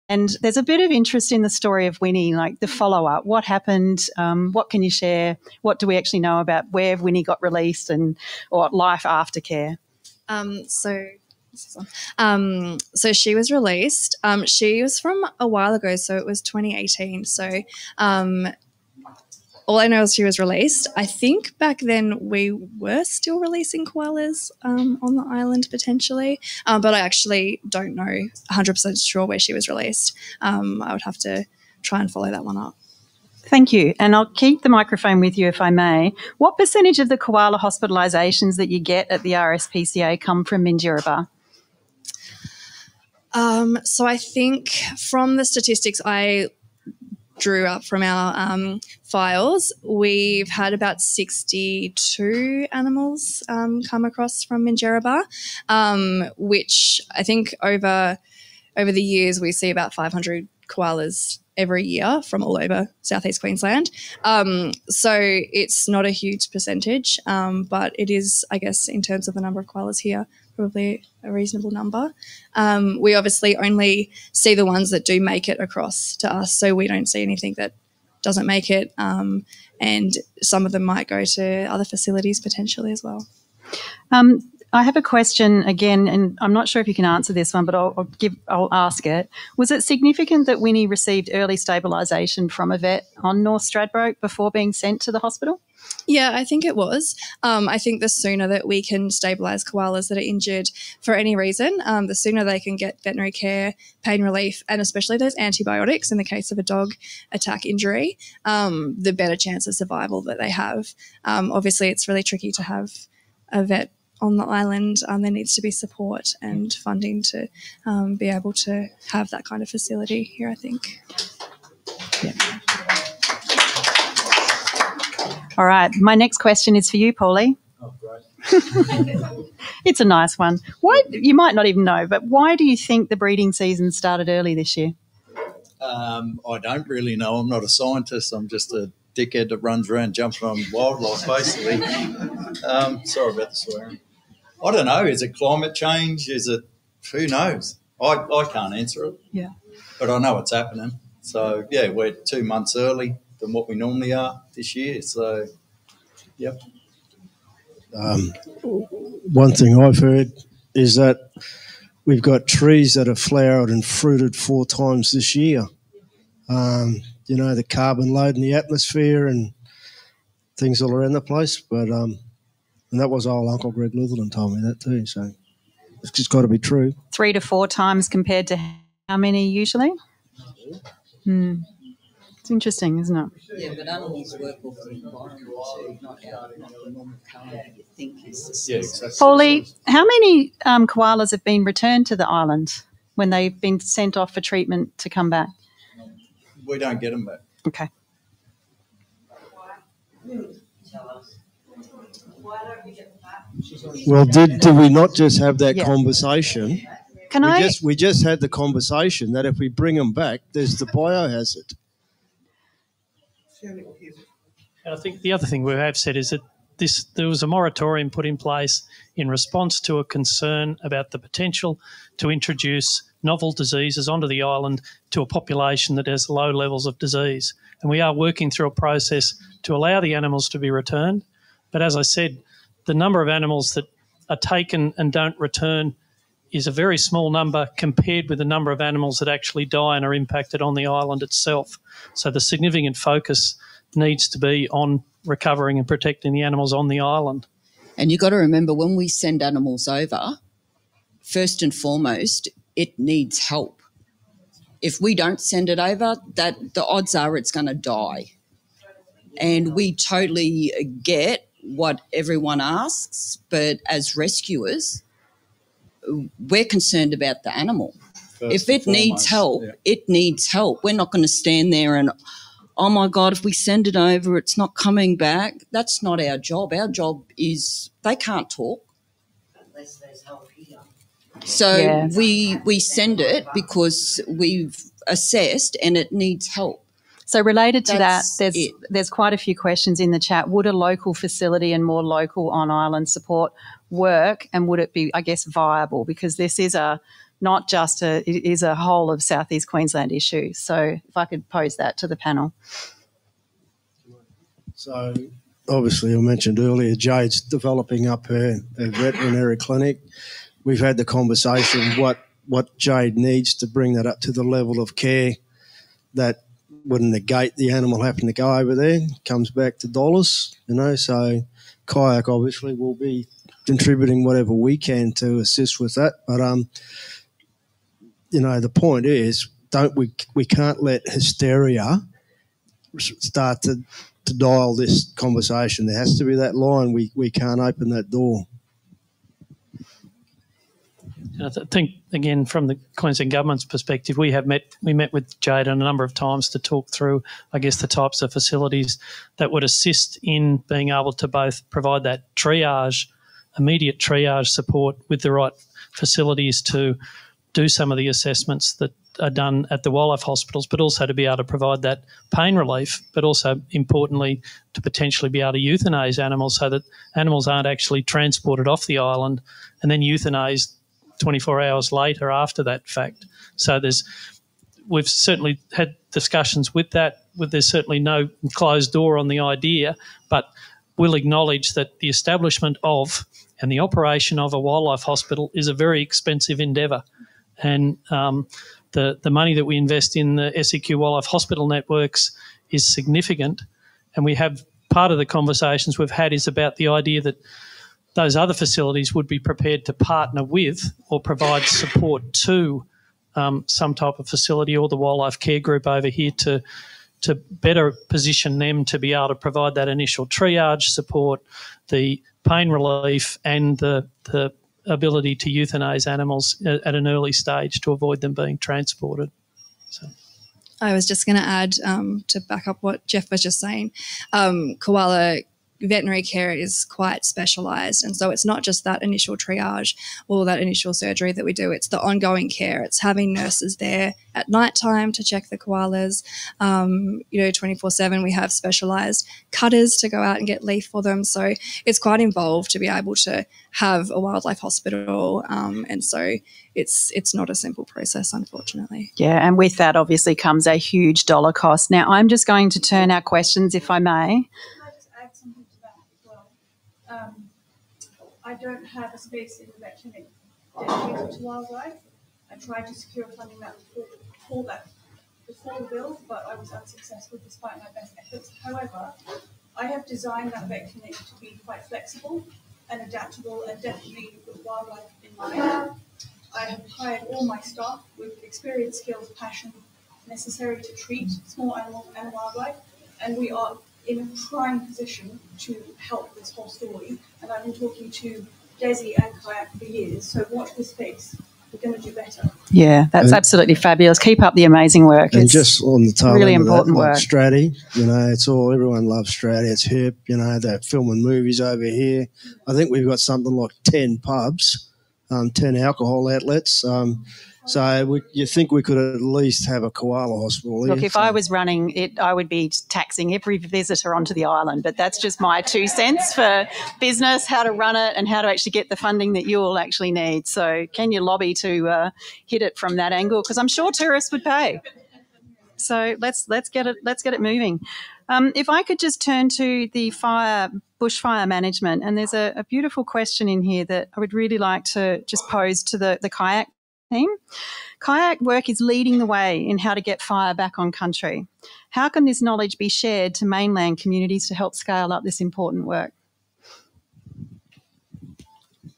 And there's a bit of interest in the story of Winnie, like the follow up. What happened? Um, what can you share? What do we actually know about where Winnie got released and or life after care? Um, so um, so she was released. Um, she was from a while ago, so it was 2018. So um, all I know is she was released. I think back then we were still releasing koalas um, on the island potentially, um, but I actually don't know 100% sure where she was released. Um, I would have to try and follow that one up. Thank you. And I'll keep the microphone with you if I may. What percentage of the koala hospitalisations that you get at the RSPCA come from Minjerribah? Um, so I think from the statistics I drew up from our um, files, we've had about 62 animals um, come across from Minjerribah, um, which I think over over the years we see about 500 koalas every year from all over southeast Queensland. Um, so it's not a huge percentage, um, but it is, I guess, in terms of the number of koalas here, probably a reasonable number. Um, we obviously only see the ones that do make it across to us, so we don't see anything that doesn't make it. Um, and some of them might go to other facilities potentially as well. Um, I have a question again, and I'm not sure if you can answer this one, but I'll, I'll, give I'll ask it. Was it significant that Winnie received early stabilisation from a vet on North Stradbroke before being sent to the hospital? Yeah, I think it was. Um, I think the sooner that we can stabilise koalas that are injured for any reason, um, the sooner they can get veterinary care, pain relief, and especially those antibiotics in the case of a dog attack injury, um, the better chance of survival that they have. Um, obviously, it's really tricky to have a vet on the island. Um, there needs to be support and funding to um, be able to have that kind of facility here, I think. Yeah. All right. My next question is for you, Paulie. Oh, great. it's a nice one. Why you might not even know, but why do you think the breeding season started early this year? Um, I don't really know. I'm not a scientist. I'm just a dickhead that runs around jumping on wildlife, basically. Um, sorry about the swearing. I don't know. Is it climate change? Is it who knows? I, I can't answer it. Yeah. But I know it's happening. So yeah, we're two months early than what we normally are this year. So, yep. Um, one thing I've heard is that we've got trees that have flowered and fruited four times this year. Um, you know, the carbon load in the atmosphere and things all around the place. But, um, and that was old Uncle Greg Litherland told me that too. So it's just got to be true. Three to four times compared to how many usually? Hmm. It's interesting, isn't it? Yeah, but animals work off the environment too, not, our, not the normal colour you think is the Yeah, exactly. Paulie, how many um, koalas have been returned to the island when they've been sent off for treatment to come back? We don't get them back. Okay. Well, did, did we not just have that Yeah. conversation? Can we I? Just, we just had the conversation that if we bring them back, there's the biohazard. And I think the other thing we have said is that this there was a moratorium put in place in response to a concern about the potential to introduce novel diseases onto the island to a population that has low levels of disease. And we are working through a process to allow the animals to be returned. But as I said, the number of animals that are taken and don't return is a very small number compared with the number of animals that actually die and are impacted on the island itself. So the significant focus needs to be on recovering and protecting the animals on the island. And you've got to remember when we send animals over, first and foremost, it needs help. If we don't send it over, that the odds are it's going to die. And we totally get what everyone asks, but as rescuers, we're concerned about the animal. First if it needs foremost, help, yeah. it needs help. We're not going to stand there and, oh my God, if we send it over, it's not coming back. That's not our job. Our job is they can't talk. Unless there's help here. So Yeah. we we send it because we've assessed and it needs help. So related to That's that, there's it. there's quite a few questions in the chat. Would a local facility and more local on island support work, and would it be, I guess, viable? Because this is a not just a it is a whole of southeast Queensland issue. So if I could pose that to the panel. So obviously, I mentioned earlier, Jade's developing up her, her veterinary clinic. We've had the conversation what what Jade needs to bring that up to the level of care that wouldn't negate the animal having to go over there. Comes back to dollars, you know. So QYAC obviously will be contributing whatever we can to assist with that. But um, you know, the point is, don't we we can't let hysteria start to to dial this conversation. There has to be that line. We we can't open that door. I th- think again from the Queensland government's perspective, we have met we met with Jade a number of times to talk through, I guess, the types of facilities that would assist in being able to both provide that triage, immediate triage support with the right facilities to do some of the assessments that are done at the wildlife hospitals, but also to be able to provide that pain relief, but also importantly to potentially be able to euthanize animals so that animals aren't actually transported off the island and then euthanized 24 hours later after that fact. So there's we've certainly had discussions with that. With there's certainly no closed door on the idea, but we'll acknowledge that the establishment of and the operation of a wildlife hospital is a very expensive endeavour, and um, the the money that we invest in the SEQ wildlife hospital networks is significant, and we have part of the conversations we've had is about the idea that those other facilities would be prepared to partner with or provide support to um, some type of facility or the wildlife care group over here to to better position them to be able to provide that initial triage support, the pain relief, and the the ability to euthanize animals at, an early stage to avoid them being transported. I was just going to add um, to back up what Geoff was just saying. Um, koala veterinary care is quite specialised, and so it's not just that initial triage or that initial surgery that we do. It's the ongoing care. It's having nurses there at night time to check the koalas. Um, you know, twenty four seven. We have specialised cutters to go out and get leaf for them. So it's quite involved to be able to have a wildlife hospital, um, and so it's it's not a simple process, unfortunately. Yeah, and with that obviously comes a huge dollar cost. Now I'm just going to turn our questions, if I may. Can I just add something to that as well? Um, I don't have a space in the vet clinic dedicated to wildlife. I tried to secure funding that that, before the bill, but I was unsuccessful despite my best efforts. However, I have designed that vet clinic to be quite flexible and adaptable and definitely with wildlife in mind. I have hired all my staff with experience, skills, passion necessary to treat small animals and wildlife, and we are in a prime position to help this whole story. And I've been talking to DESI and QYAC for years, so watch this space. We're going to do better. Yeah, that's And- absolutely fabulous. Keep up the amazing work. And It's just on the tail really end of that, important like work. Straddie, you know, it's all everyone loves Straddie. It's hip, you know. They're filming movies over here. I think we've got something like ten pubs, um, ten alcohol outlets. Um, so we, you think we could at least have a koala hospital here? Look, if I was running it, I would be taxing every visitor onto the island. But that's just my two cents for business, how to run it, and how to actually get the funding that you all actually need. So, can you lobby to uh, hit it from that angle? Because I'm sure tourists would pay. So let's let's get it let's get it moving. Um, if I could just turn to the fire bushfire management, and there's a, a beautiful question in here that I would really like to just pose to the the QYAC team. QYAC work is leading the way in how to get fire back on country. How can this knowledge be shared to mainland communities to help scale up this important work?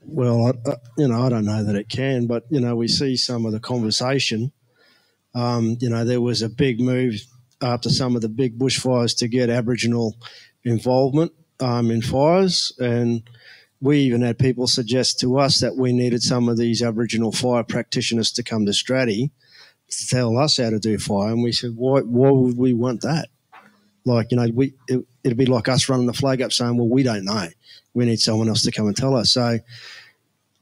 Well, I, you know, I don't know that it can, but you know, we see some of the conversation. Um, you know, there was a big move after some of the big bushfires to get Aboriginal involvement um, in fires, and we even had people suggest to us that we needed some of these Aboriginal fire practitioners to come to Straddie to tell us how to do fire, and we said, why, why would we want that? Like, you know, we it, it'd be like us running the flag up saying, well, we don't know. We need someone else to come and tell us. So,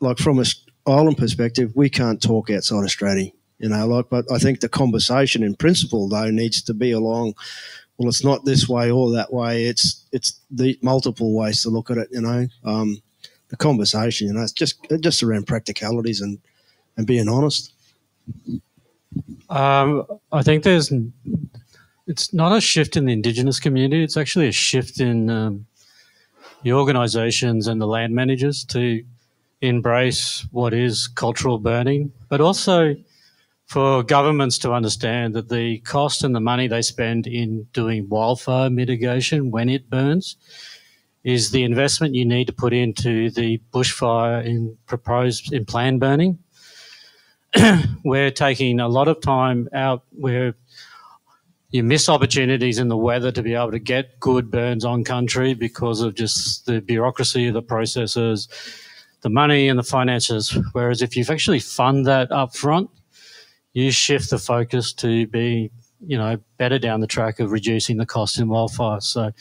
like from a island perspective, we can't talk outside of you know, like, but I think the conversation in principle though needs to be along well, it's not this way or that way. It's it's the multiple ways to look at it. You know, um, the conversation. You know, it's just just around practicalities and and being honest. Um, I think there's it's not a shift in the Indigenous community. It's actually a shift in um, the organisations and the land managers to embrace what is cultural burning, but also for governments to understand that the cost and the money they spend in doing wildfire mitigation when it burns is the investment you need to put into the bushfire in proposed in plan burning. We're taking a lot of time out where you miss opportunities in the weather to be able to get good burns on country because of just the bureaucracy of the processes, the money and the finances. Whereas if you've actually fund that up front, you shift the focus to be, you know, better down the track of reducing the cost in wildfires. So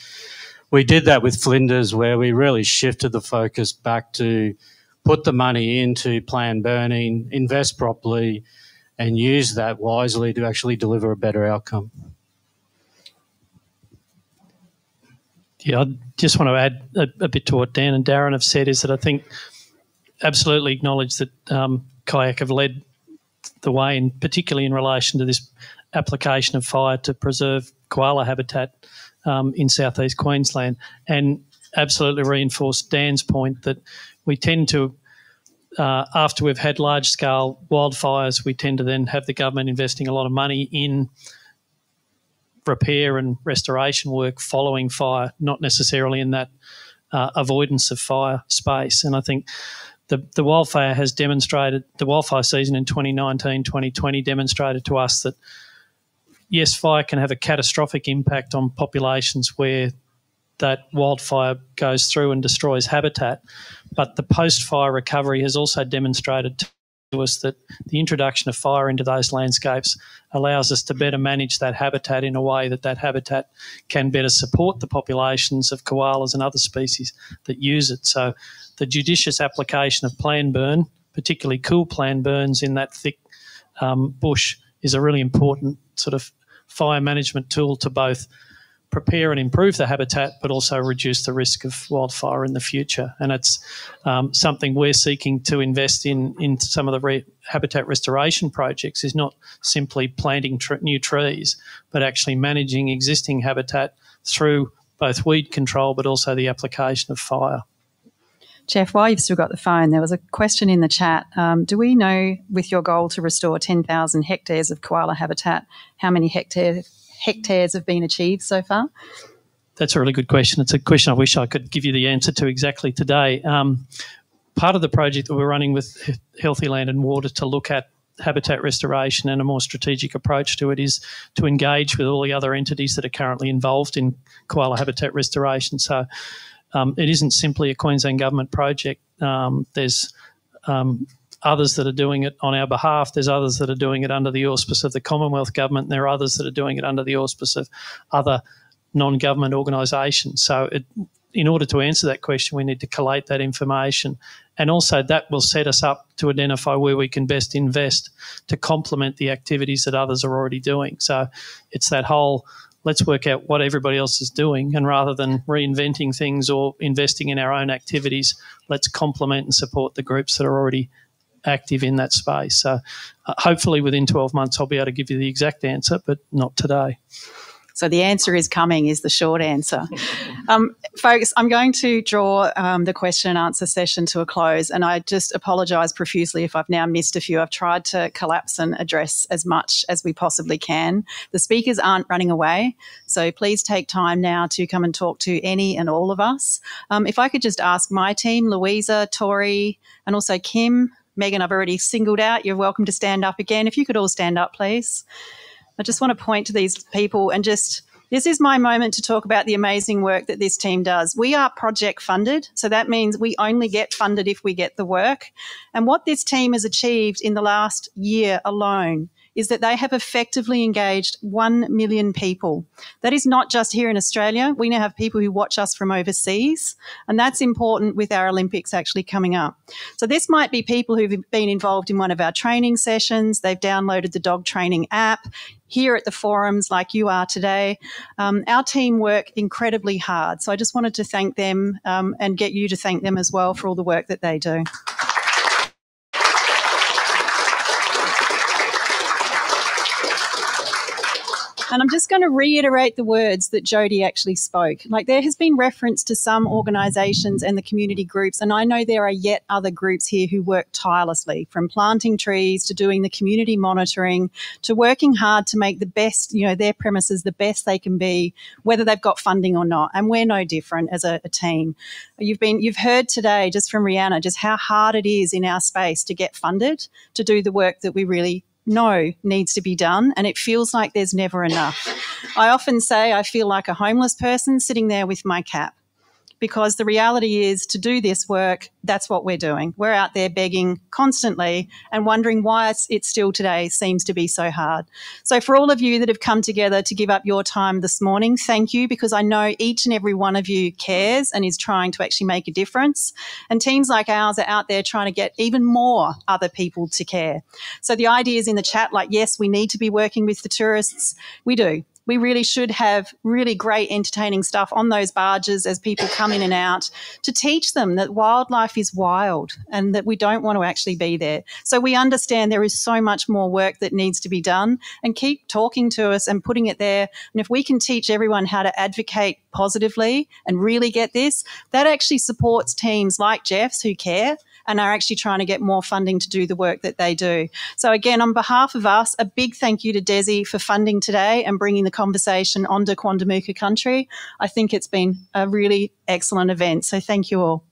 we did that with Flinders, where we really shifted the focus back to put the money into plan burning, invest properly, and use that wisely to actually deliver a better outcome. Yeah, I just want to add a, a, bit to what Dan and Darren have said is that I think absolutely acknowledge that um, QYAC have led the way, and particularly in relation to this application of fire to preserve koala habitat um, in southeast Queensland, and absolutely reinforce Dan's point that we tend to, uh, after we've had large scale wildfires, we tend to then have the government investing a lot of money in repair and restoration work following fire, not necessarily in that uh, avoidance of fire space. And I think the, the wildfire has demonstrated, the wildfire season in 2019 2020 demonstrated to us that yes, fire can have a catastrophic impact on populations where that wildfire goes through and destroys habitat. But the post fire recovery has also demonstrated to us that the introduction of fire into those landscapes allows us to better manage that habitat in a way that that habitat can better support the populations of koalas and other species that use it. So the judicious application of plan burn, particularly cool plan burns in that thick um, bush, is a really important sort of fire management tool to both prepare and improve the habitat, but also reduce the risk of wildfire in the future. And it's um, something we're seeking to invest in in some of the re- habitat restoration projects. Is not simply planting tr- new trees, but actually managing existing habitat through both weed control, but also the application of fire. Geoff, while you've still got the phone, there was a question in the chat. Um, do we know, with your goal to restore 10,000 hectares of koala habitat, how many hectare, hectares have been achieved so far? That's a really good question. It's a question I wish I could give you the answer to exactly today. Um, part of the project that we're running with Healthy Land and Water to look at habitat restoration and a more strategic approach to it is to engage with all the other entities that are currently involved in koala habitat restoration. So um, it isn't simply a Queensland government project. Um, there's um, others that are doing it on our behalf. There's others that are doing it under the auspice of the Commonwealth government. there are others that are doing it under the auspice of other non-government organisations. So, it, in order to answer that question, we need to collate that information, and also that will set us up to identify where we can best invest to complement the activities that others are already doing. So, it's that whole let's work out what everybody else is doing. And rather than reinventing things or investing in our own activities, let's complement and support the groups that are already active in that space. So uh, hopefully within 12 months, I'll be able to give you the exact answer, but not today. So the answer is coming, is the short answer. Um, folks, I'm going to draw um, the question and answer session to a close, and I just apologise profusely if I've now missed a few. I've tried to collapse and address as much as we possibly can. The speakers aren't running away, so please take time now to come and talk to any and all of us. Um, if I could just ask my team, Louisa, Tori, and also Kim, Megan, I've already singled out. You're welcome to stand up again. If you could all stand up, please. I just want to point to these people and just This is my moment to talk about the amazing work that this team does. We are project funded, so that means we only get funded if we get the work. And what this team has achieved in the last year alone is that they have effectively engaged 1 million people. That is not just here in Australia. We now have people who watch us from overseas, and that's important with our Olympics actually coming up. So, this might be people who've been involved in one of our training sessions, they've downloaded the dog training app. Here at the forums, like you are today, um, our team work incredibly hard. So I just wanted to thank them um, and get you to thank them as well for all the work that they do. And I'm just going to reiterate the words that Jody actually spoke. Like there has been reference to some organisations and the community groups, and I know there are yet other groups here who work tirelessly from planting trees to doing the community monitoring to working hard to make the best, you know, their premises the best they can be, whether they've got funding or not. And we're no different as a, a team. You've been, you've heard today just from Rihanna just how hard it is in our space to get funded to do the work that we really know needs to be done, and it feels like there's never enough. I often say I feel like a homeless person sitting there with my cap because the reality is to do this work, that's what we're doing. We're out there begging constantly and wondering why it still today seems to be so hard. So, for all of you that have come together to give up your time this morning, thank you because I know each and every one of you cares and is trying to actually make a difference. And teams like ours are out there trying to get even more other people to care. So, the idea is in the chat like, yes, we need to be working with the tourists. We do we really should have really great entertaining stuff on those barges as people come in and out to teach them that wildlife is wild and that we don't want to actually be there. So we understand there is so much more work that needs to be done and keep talking to us and putting it there. And if we can teach everyone how to advocate positively and really get this, that actually supports teams like Geoff's who care and are actually trying to get more funding to do the work that they do. So, again, on behalf of us, a big thank you to DESI for funding today and bringing the conversation onto Quandamooka country. I think it's been a really excellent event. So, thank you all.